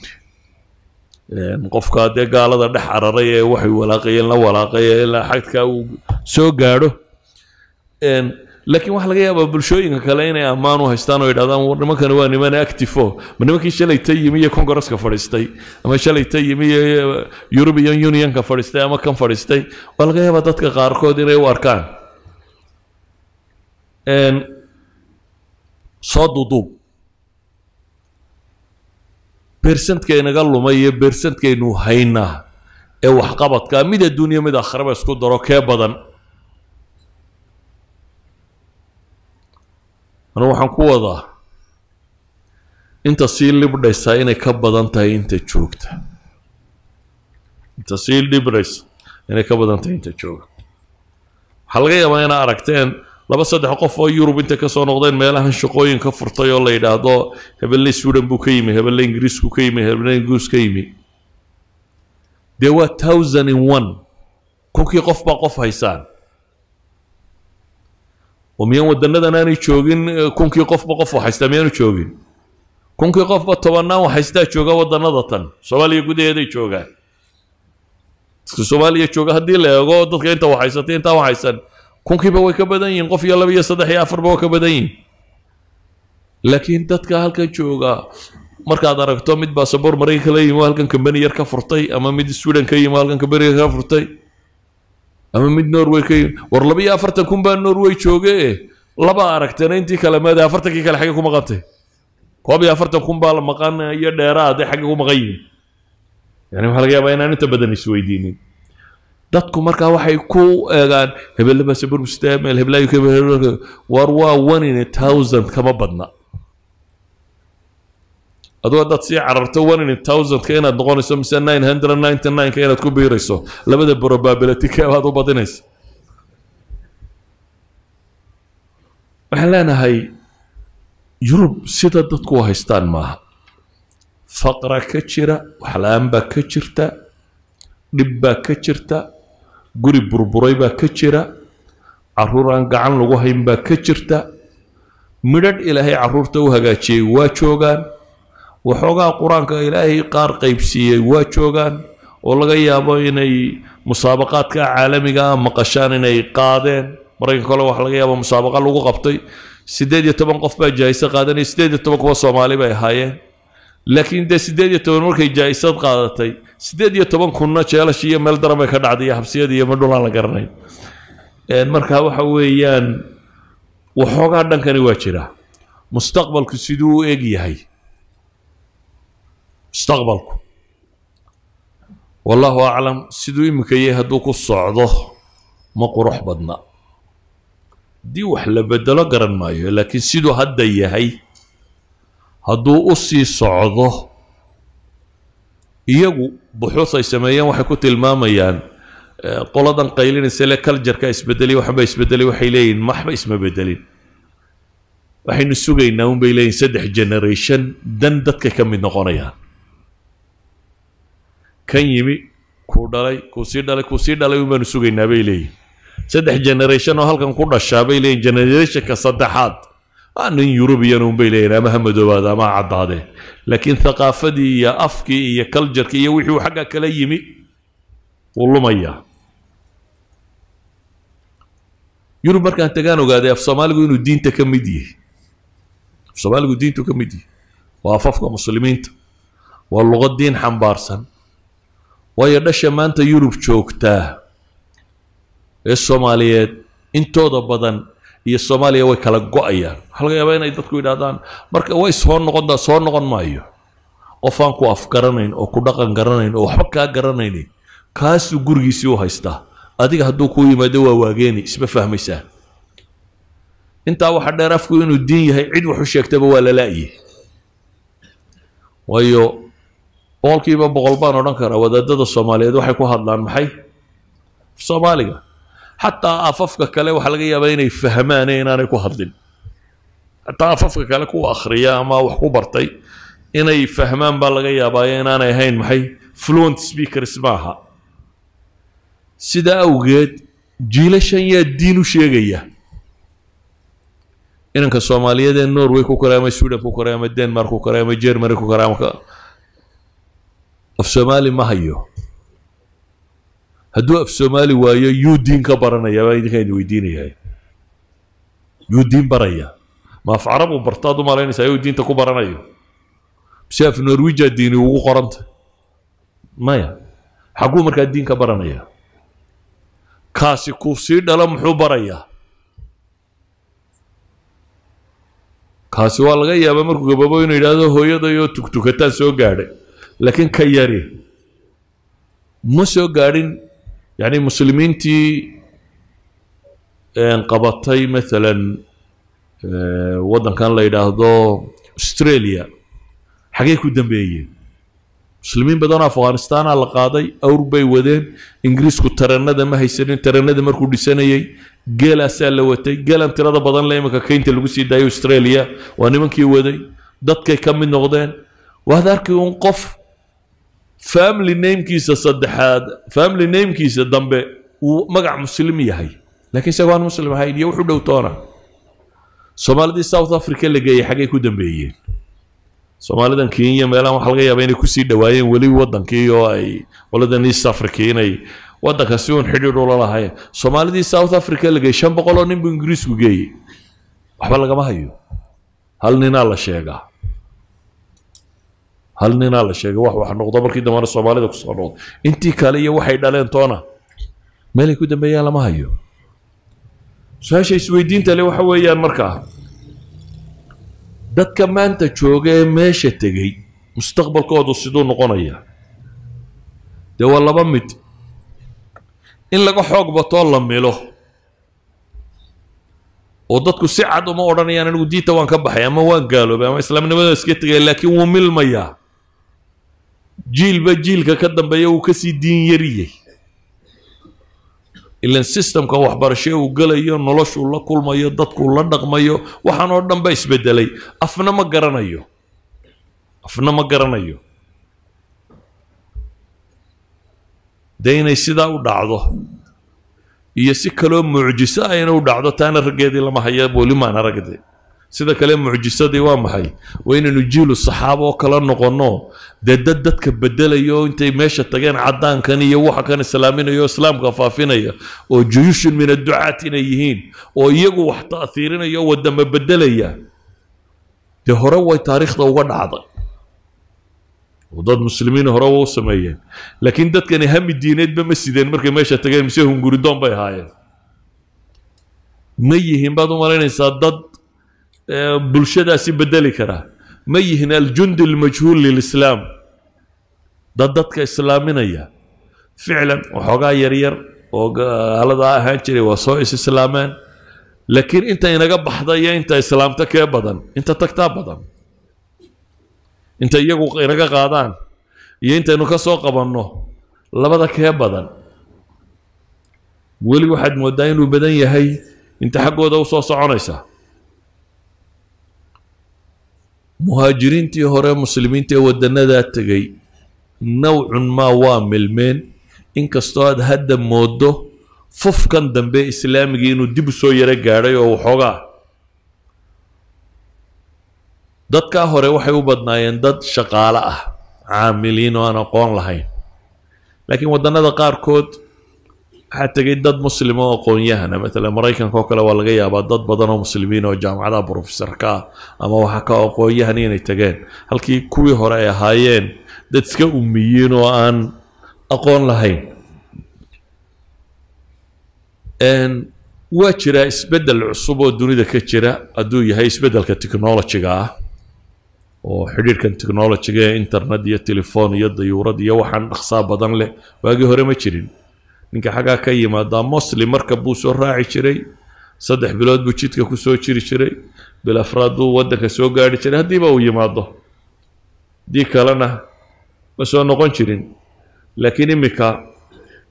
qofka dee gaalada dhex cararay ee waxay walaaqayeen la walaaqaya ilaa xagkaa uu soo gaadho laakiin waxaa laga yaabaa bulshooyinka kale inay ammaan u haystaan oo yidhahdaan nimankani waa niman actifo ma nimankii shalay ta yimi iyo congresska fadhiistay ama shalay ta yimi iyo european unionka fadhiistay ama kan fadhiistay waa laga yaabaa dadka qaarkood inay u arkaan soo duduub bersantkainaga lumay iyo bersantkainu haynaa ee waxqabadka mid adduunya mid akhraba isku daro kee badan. Anu waxaan ku wadaa inta sii libdhaysaa inay ka badan tahay inta joogta. Inta sii libdhaysa inay ka badan tahay inta jooga waxaa laga yaabaa inaa aragteen laba saddex qof oo yurub intay kasoo noqdeen meelahan shaqooyin ka furtay oo la yidhaahdo hebelle sweden buu ka yimi hebelle ingiriisku ka yimi hebelle ingiriis ka yimi dee waa thousand in one kunkii qof baa qof haysaan oo miyaan wadanadan aanay joogin kunkii qofba qof haystaa miyaanu joogin kunkii qofba tobannaan haystaa jooga wadanada tan soomaaliya gudaheeday joogaan dadka soomaaliya jooga haddii la eego dadka inta waxhaysatay intaa waxhaysan kunkiiba way ka badan yihiin qof iyo laba iyo saddex iyo afarba waa ka badan yihiin laakiin dadka halkan jooga markaad aragto mid baasaboor maraykanka la yimi halkan kambani yar ka furtay ama mid sweden ka yimi halkan kambani yar ka furtay ama mid norway ka yimi war laba iyo afartan kun baa norway jooge laba aragtana intii kale meede afartankii kale xagge ku maqantay koob iyo afartan kun baa la maqan iyo dheeraade xagge ku maqan yihiin yani waxaa laga yaabaa inaan inta badan isweydiinin dadku markaa waxay ku eegaan meel heblaayo ka war waa one in a thousand kama badna aduu haddaad sii cararto one in a thousandka inaad noqonayso mise nine hundred ninety nine-ka inaad ku biirayso labada probability keebaad u badinaysa waxaan leenahay yurub sida dadku u haystaan maaha faqra ka jira waxla-aan baa ka jirta dhib baa ka jirta guri burburay baa ka jira carruur aan gacan lagu hayn baa ka jirta. Midhadh ilaahay carruurta u hagaajiyey waa joogaan. Waxoogaa qur'aanka ilaahay qaar qaybsiiyey waa joogaan. Oo laga yaabo inay musaabaqaadka caalamiga ah maqashaan inay qaadeen. Maraykan kole waxa laga yaaba musaabaqa lagu qabtay. Siddeed iyo toban qof baa jaayise qaadanaya siddeed iyo toban kuwa soomaali bay ahaayeen لكن ده سيدية تبان مركي جاي صد قاضتي سيدية تبان كنا شيء شيء مال درم يخدع دي حبسية دي يمر دولا لقرنين. إن مركها وحويان وحوق عندنا كان يواجهنا مستقبل كسيدو إيجي هاي. مستقبلك والله أعلم سيدو مكيه هدوك الصعدة. ما قروح بدنا. دي وحلا بدلا قرن مايو لكن سيدو هدا يهي هاي. Hadduu u sii socdo iyagu buxuus ay sameeyeen waxay ku tilmaamayaan qoladan qaylinaysa le culjarka isbedeli waxba isbedeli waxay leeyihin maxba isma bedelin waxaynu sugaynaa un bay leeyihin saddex generation dan dadka ka mid noqonayaan kan yimi kuu dhalay kuu sii dhalay kuu sii dhalay un baanu sugaynaa bay leeyihin saddex generation oo halkan ku dhashaa bay leeyihin generationka saddexaad أنا أن يوروبيان بين لينا محمد هذا ما عاد هذا لكن ثقافتي يا افكي يا كلجر كي يوحي حقا كليمي والله ما يا يوروبا كانت تقانو قاعدة في صومالي يقولوا الدين تكمدي في صومالي يقولوا الدين تكمدي وافقوا مسلمين واللغة الدين حمبارسن ويا دشا ما انت يوروب تشوكتا الصوماليات انتو ضبطن iyo soomaaliya way kala go'ayaan. Waxaa laga yaabaa inay dadku yidhahdaan marka way soo noqon soo noqon maayo. Qof aan ku afgaranayn oo ku dhaqan garanayn oo waxba kaa garanaynin kaasuu gurigiisii u haystaa. Adiga hadduu kuu yimaado waa waageeni isma fahmaysaa. Intaa waxaa dheer afku inuu diin yahay cid wax u sheegtaba waa la waayo boqolkiiba boqol baan odhan karaa wadaadada soomaaliyeed waxay ku hadlaan maxay? Soomaaliga xataa afafka kale waxaa laga yaabaa inay fahmaane inaanay ku hadlin. Xataa afafka kale kuwa akhriya ama wax ku bartay inay fahmaan baa laga yaabaayo inaanay ahayn maxay fluent speakers maaha. Sidaa awgeed jiilashan yaa diin u sheegaya. Inanka soomaaliyeed ee norway ku koray ama sweden ku koray ama denmark ku koray ama germany ku koray ama af soomaali ma hayo hadduu af soomaali waayo yuu diin ka baranaya baa idinkaan idin yuu diin baraya. Ma af carabu bartaad u malaynaysaa yuu diinta ku baranayo. Mise af norwija diini ugu qoranta. Maya xagguu markaa diin ka baranaya kaasi kuu sii dhalo muxuu barayaa? Kaasi waa laga yaabaa markuu gababo inuu yidhaahdo hooyadayoo tugtukataan soo gaadhay. Laakiin ka yari ma soo gaadhin yani muslimiintii qabatay maalan waddankan la yidhaahdo australia xagee ku dambeeyeen muslimiin badanoo afghanistaana la qaaday awr bay wadeen ingiriisku tareenada ma haysanin tareenada markuu dhisanayay geelaasaa la watay geelan tirada badan le iminka keynta lagu sii daayay australia waa nimankii waday dadkay ka mid noqdeen waad arki un qof family namekiisa saddexaad family namekiisa dambe uu magac muslim yahay. Laakiin isagoo aan muslim ahayn iyo wuxu dhow toona. Soomaalidii south africa la geeyey xaggay ku dambeeyeen. Soomaalidan kenya meelahan waxa laga yaaba inay ku sii dhawaayeen weli wadankii oo ay qoladan east africa inay wadanka si uun xidhiidh ula lahaayeen. Soomaalidii south africa la geeyey shan boqol oo nin buu ingiriisku geeyey waxba lagama hayo. Hal ninaa la sheegaa hal ninaa la sheegay wax wax noqdo markii dambana soomaalida ku soo noqdo. Intii kale iyo waxay dhaleen toona. Meelay ku dambeeyaan lama hayo. Su'aasha isweydiinta le waxa weeyaan markaa dadka maanta jooga ee meesha tegey mustaqbalkoodu siduu noqonaya dee waa laba mid. In laga xoog batoo la milo. Oo dadku si cad uma odhanayaan anigu diinta waan ka baxay ama waan gaaloobay ama islaamnimada iska tegay laakiin wuu milmayaa jiilba jiilka ka dambeeya wuu ka sii diin yariyey ilan systemka waxbarasho uu gelayo noloshuu la kulmayo dadkuu la dhaqmayo waxaan oo dhan ba isbedelay. Afna ma garanayo. Afna ma garanayo. Dee inay sidaa u dhacdo. Iyo si kaloo mucjiso ah inay u dhacdo taana raggeedii lama haya weli maan aragde sida kale mucjisadii waa maxay? Waa inaynu jiilu saxaabo oo kala noqonno. Dee dad dadka bedelayo intay meesha tageen caddaankan iyo waxa kan islaaminayo islaamka faafinaya oo juyushun min adducaat inay yihiin oo iyagu wax ta'hiirinaya oo wadama bedelaya. Dee hore way taariikhda uga dhacday. Oo dad muslimiin hore u sameeyeen laakiin dadkani hami diineedba ma sideen markay meesha tageen mise hunguridoon bay ahaayeen. Ma yihiin baad u malaynaysaa dad bulshadaasi bedeli kara ma yihiin aljundi almajhuul lilislaam dad dadka islaaminaya ficlan waxoogaa yaryar oo gaaladaa ahaan jiray waa soo is islaameen laakiin inta inaga baxda iyo inta islaamta kee badan inta tagtaa badan inta iyagu inaga qaadaan iyo intaynu ka soo qabanno labada kee badan weli waxaad moodaa inuu badan yahay inta xaggooda u soo soconaysa muhaajiriintii hore muslimiinta ee wadanadaa tegay nawcun maa waa milmeen. Inkastoo aad hadda moodo fufkan dambe islaamigii inuu dib u soo yaro gaadhay oo waxoogaa dadkaa hore waxay u badnaayeen dad shaqaale ah caamiliin oo aan aqoon lahayn. Laakiin wadannada qaarkood waxaa dad muslima oo aqoon-yahana maalan maraykanka oo kale waa laga yaabaa dad badan oo muslimiin oo jaamacadaha brofesorka ama waxaa ka aqoon-yahan inay tageen halkii kuwii hore ay ahaayeen dad iska umiyiin oo aan aqoon lahayn waa jiraa isbeddel cusub oo dunida ka jira hadduu yahay isbeddelka technologiga ah oo xidhiirhkan technologiga ee internet iyo telefoon iyo dayuurad iyo waxaan dhaqsaa badan leh waagii hore ma jirin ninka xaggaa ka yimaadaa mosli marka buu soo raaci jiray saddex bilood buu jidka ku soo jiri jiray bil afraad buu waddanka soo gaari jiray haddiiba uu yimaado. Haddii kalena ma soo noqon jirin laakiin iminka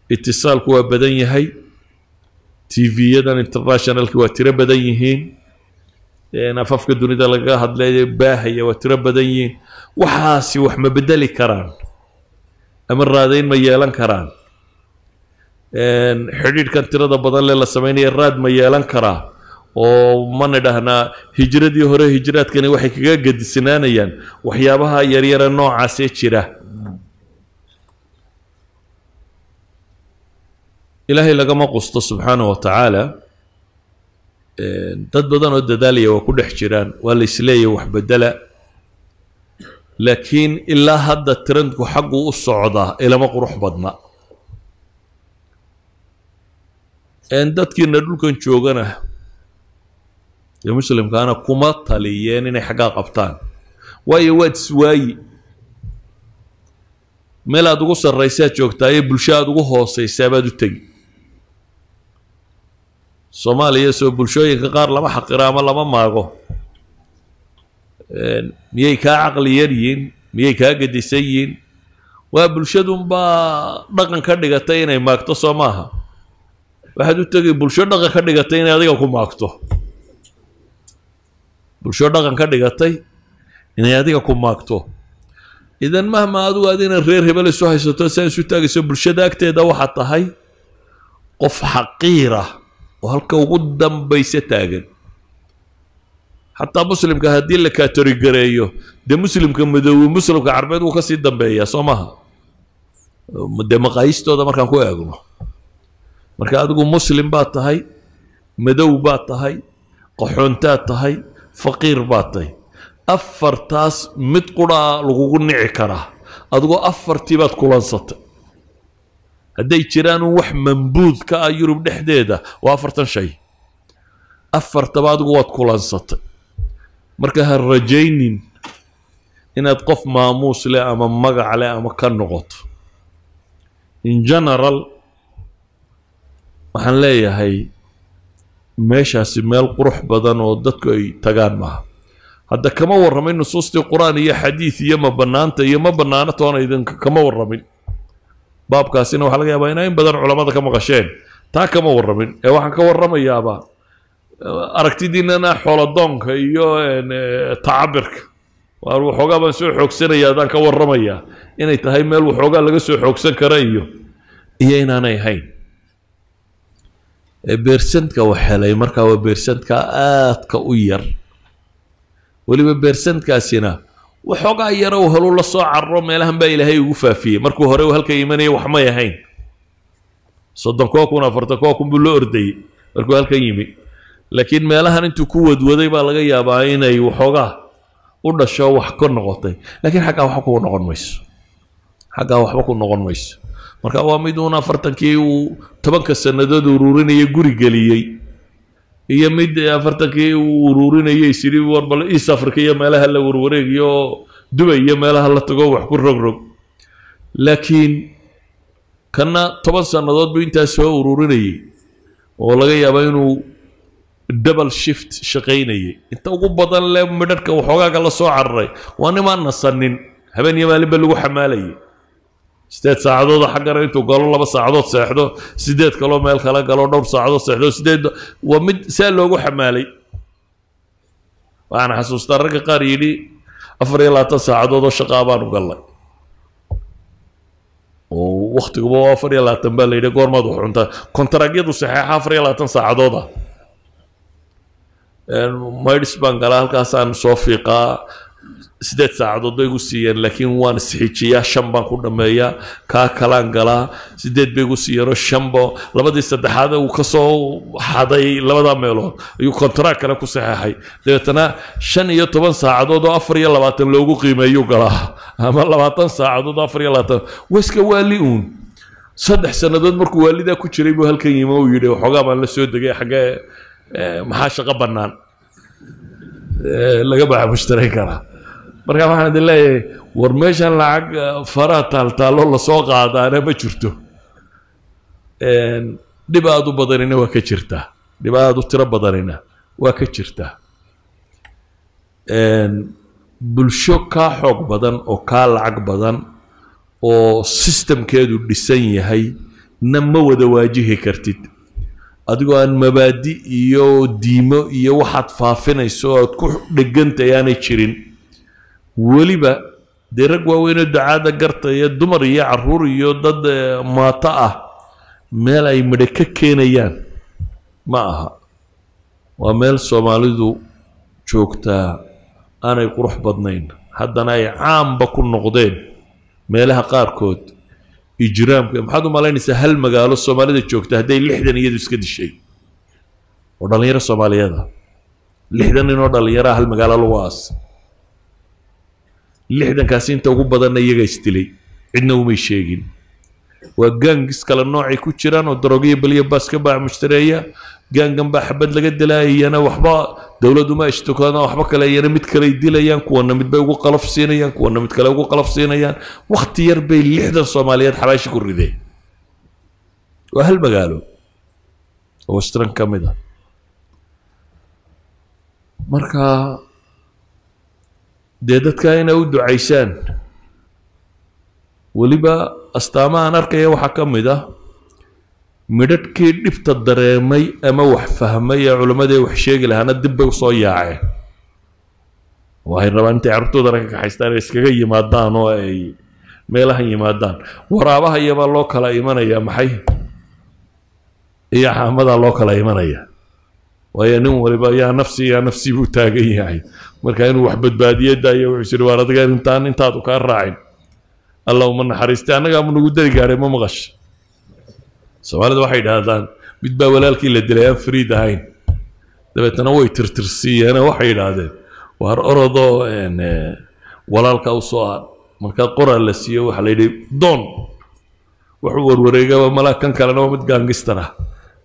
itisaalku waa badan yahay tv-yadan internationalki waa tiro badan yihiin afafka dunida lagaga hadlay baahaya waa tiro badan yihiin waxaasi wax ma bedeli karaan ama raadayn ma yeelan karaan xidhiidhkan tirada badan le la sameynaya raad ma yeelan karaa oo mana dhahnaa hijradii hore hijraadkani waxay kaga gadisnaanayaan waxyaabaha yaryara noocaasee jira ilaahay lagama qusto subxaana wa tacaala dad badan oo dadaalaya waa ku dhex jiraan waa la isleeyahy wax bedela laakiin ilaa hadda trendku xaggu u socdaa ilama qurux badna dadkiina dhulkan joogana ee muslimkaana kuma taliyeen inay xaggaa qabtaan waayo waad iswaayi meel aad ugu sarraysaad joogtaa iyo bulsho aad ugu hoosaysaa baad u tegi soomaaliya soo bulshooyinka qaar lama xaqiro ama lama maago miyay kaa caqli yar yihiin miyay kaa gedisan yihiin waa bulshadunbaa dhaqan ka dhigatay inay maagto soo maaha waxaad u tegay bulsho dhaqan ka dhigatay inay adiga ku maagto. Bulsho dhaqan ka dhigatay inay adiga ku maagto. Idan mahma adigu aad reer hebel isu haysato saa isu taagayso bulshada agteeda waxaad tahay qof xaqiira oo halka ugu dambaysa taagan. Xataa muslimka haddii la katorigareeyo dee muslimka madoowe muslimka carbeed wuu ka sii dambeeyaa soo maha. Dee maqaayistooda markaan ku eegno marka adigu muslim baad tahay madow baad tahay qaxoontaad tahay faqiir baad tahay afartaas mid quraa lagugu nici karaa adigoo afartii baad kulansatay hadday jiraan un wax mambuud ka ah yurub dhexdeeda waa afartan shay afartaba adigu waad kulansatay marka ha rajaynin inaad qof maamuus leh ama magac leh ama ka noqoto in general waxaan leeyahay meeshaasi meel qurux badan oo dadku ay tagaan maaha. Hadda kama warramin nusuustii qur'aan iyo xadiid iyo ma bannaanta iyo ma bannaano toona idinka kama warramin. Baabkaasina waxaa laga yaabaa inaa in badan culammada ka maqasheen. Taa kama warramin. Ee waxaan ka warramayaaba aragtidiinana xooladoonka iyo tacabirka. Waar waxoogaa baan soo xoogsanaya adaan ka warramayaa. Inay tahay meel waxoogaa laga soo xoogsan kara iyo iyo inaanay ahayn beersantka wax helay markaa waa beersantka aadka u yar. Weliba beersantkaasina waxoogaa yara u helu la soo carro meelahan baa ilaahay ugu faafiyey. Markuu hore halka imanaya wax may ahayn soddon koo kun afartan koo kun buu la ordayey markuu halkan yimi. Laakiin meelahan intuu ku wadwaday baa laga yaabaa inay waxoogaa u dhasho wax ka noqotay. Laakiin xaggaa waxba ku noqon mayso. Xaggaa waxba ku noqon mayso marka waa mid uun afartankii uu tobanka sannadood ururinaya guri geliyey. Iyo mid afartankii uu ururinayay sidii warbal east africa iyo meelaha la warwareegiyo oo dubay iyo meelaha la tago wax ku rogrog laakiin kana toban sannadood buu intaas soo ururinayay oo laga yaaba inuu double shift shaqaynayay. Inta ugu badan le midharhka waxoogaaga la soo cararay waa nimaan nasanin habeen iyo maalinba lagu xamaalayay sideed saacadood xaggana intuu galo laba saacadood seexdo sideed kaloo meel kala galo dhowr saacadood seexdo sideed waa mid saa loogu xamaalay waxaan xasuustaa ragga qaar yidhi afar iyo labaatan saacadood oo shaqaa baanu gallay oo waktiguba afar iyo labaatan baa la yidhi goormaad wax cuntaa kontaraagyadu saxeexa afar iyo labaatan saacadood ah maydhis baan galaa halkaasaan soo fiiqaa sideed saacadood bay igu siiyeen laakiin waan isxijiyaa shan baan ku dhammeeyaa kaa kalaan galaa sideed bay igu siiyeenoo shanbo labadii saddexaad uu ka soo xaday labadaa meelood ayuu kontaraag kale ku saxeexay dabeetana shan iyo toban saacadood oo afar iyo labaatan loogu qiimeeyuu galaa. Ama labaatan saacadood oo afar iyo labaatan. Weska waali uun. Saddex sannadood markuu waalidaa ku jiray buu halkan yimi uu yidhi waxoogaa baan la soo degay xaggee maxaa shaqo bannaan? Laga baxa mushtarayn karaa marka waxaan idin leeyahay war meeshan lacag faraha taaltaallo la soo qaadaana ma jirto. Dhib aada u badanina waa ka jirtaa dhib aada u tiro badanina waa ka jirtaa bulsho kaa xoog badan oo kaa lacag badan oo sistamkeedu dhisan yahay na ma wada waajihi kartid. Adigoo aan mabaadi iyo diimo iyo waxaad faafinayso o aad ku dhegantay aanay jirin weliba dee rag waaweynoo ducaadda gartaya dumar iyo carruur iyo dad maato ah meel ay midho ka keenayaan. Ma aha. Waa meel soomaalidu joogtaa aanay qurux badnayn. Haddana ay caamba ku noqdeen meelaha qaarkood. Ijraamka maxaad u malaynaysaa hal magaalo soomaalida joogta hadday lixdan iyadu iska dishay? Oo dhallinyaro soomaaliyada. Lixdan nin oo dhallinyaraha hal magaalo lagu aas lixdankaasi inta ugu badanna iyaga isdilay cidna umay sheegin waa gaangis kale noocay ku jiraan oo daroogiyo beliya baas ka baac mushtareeya gaangan baa xabad laga dilaayana waxba dowladuma ishtokoodaan waxba kale iyana mid kaley dilayaan kuwana mid bay ugu qalaf siinayaan kuwana mid kale ugu qalaf siinayaan wakhti yar bay lixdan soomaaliyeed xabaashi ku rideen waa hal magaalo oo westran ka mid a marka dee dadka inay u ducaysaan weliba astaamahaan arkaya waxaa ka mid ah midhadhkii dhibta dareemay ama wax fahmay ee culammadii wax sheegi lahaana dib bay u soo yaaceen. Waxay rabaan intay carruurtoodana ka kaxaystaan ay iskaga yimaadaan oo ay meelahan yimaadaan. Waraabaha iyabaa loo kala imanayaa maxay? Iyo xaamadaa loo kala imanaya ويا نو ربا يا نفسي يا نفسي بو تاغي هاي يعني. مركا إنو وحبد بادية داية وعشر وارد غير انتان انتاتو كان راعين. اللهم من حريستي أنا قام نقول داري قاري ما مغش. سوال الوحيد هذان بيتبا ولالكي اللي دلي فريد هاي دابا أنا وي ترترسي أنا وحيد هذا. وهر أرضو إن ولالكا وسؤال مركا قرى اللي سيو وحلي دون. وحور وريقا وملاكا كان كان مد متقانقسترا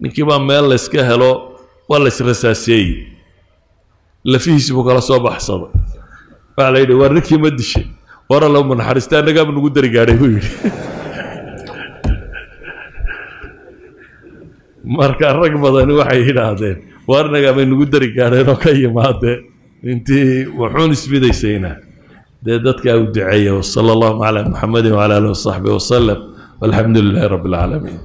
نكيبا ميل اسكا هلو والله سرساسي لفيش بكره صباح صبا فعلى يدي وريك ما ادش ورا لو من حارستان نقا من قدر قاري هوي مركا الرقم هذا وحي هنا هذين وارنا من قدر قاري روك اي انت وحون اسمي سينا دادتك أو دعية. وصلى الله على محمد وعلى آله وصحبه وسلم. والحمد لله رب العالمين.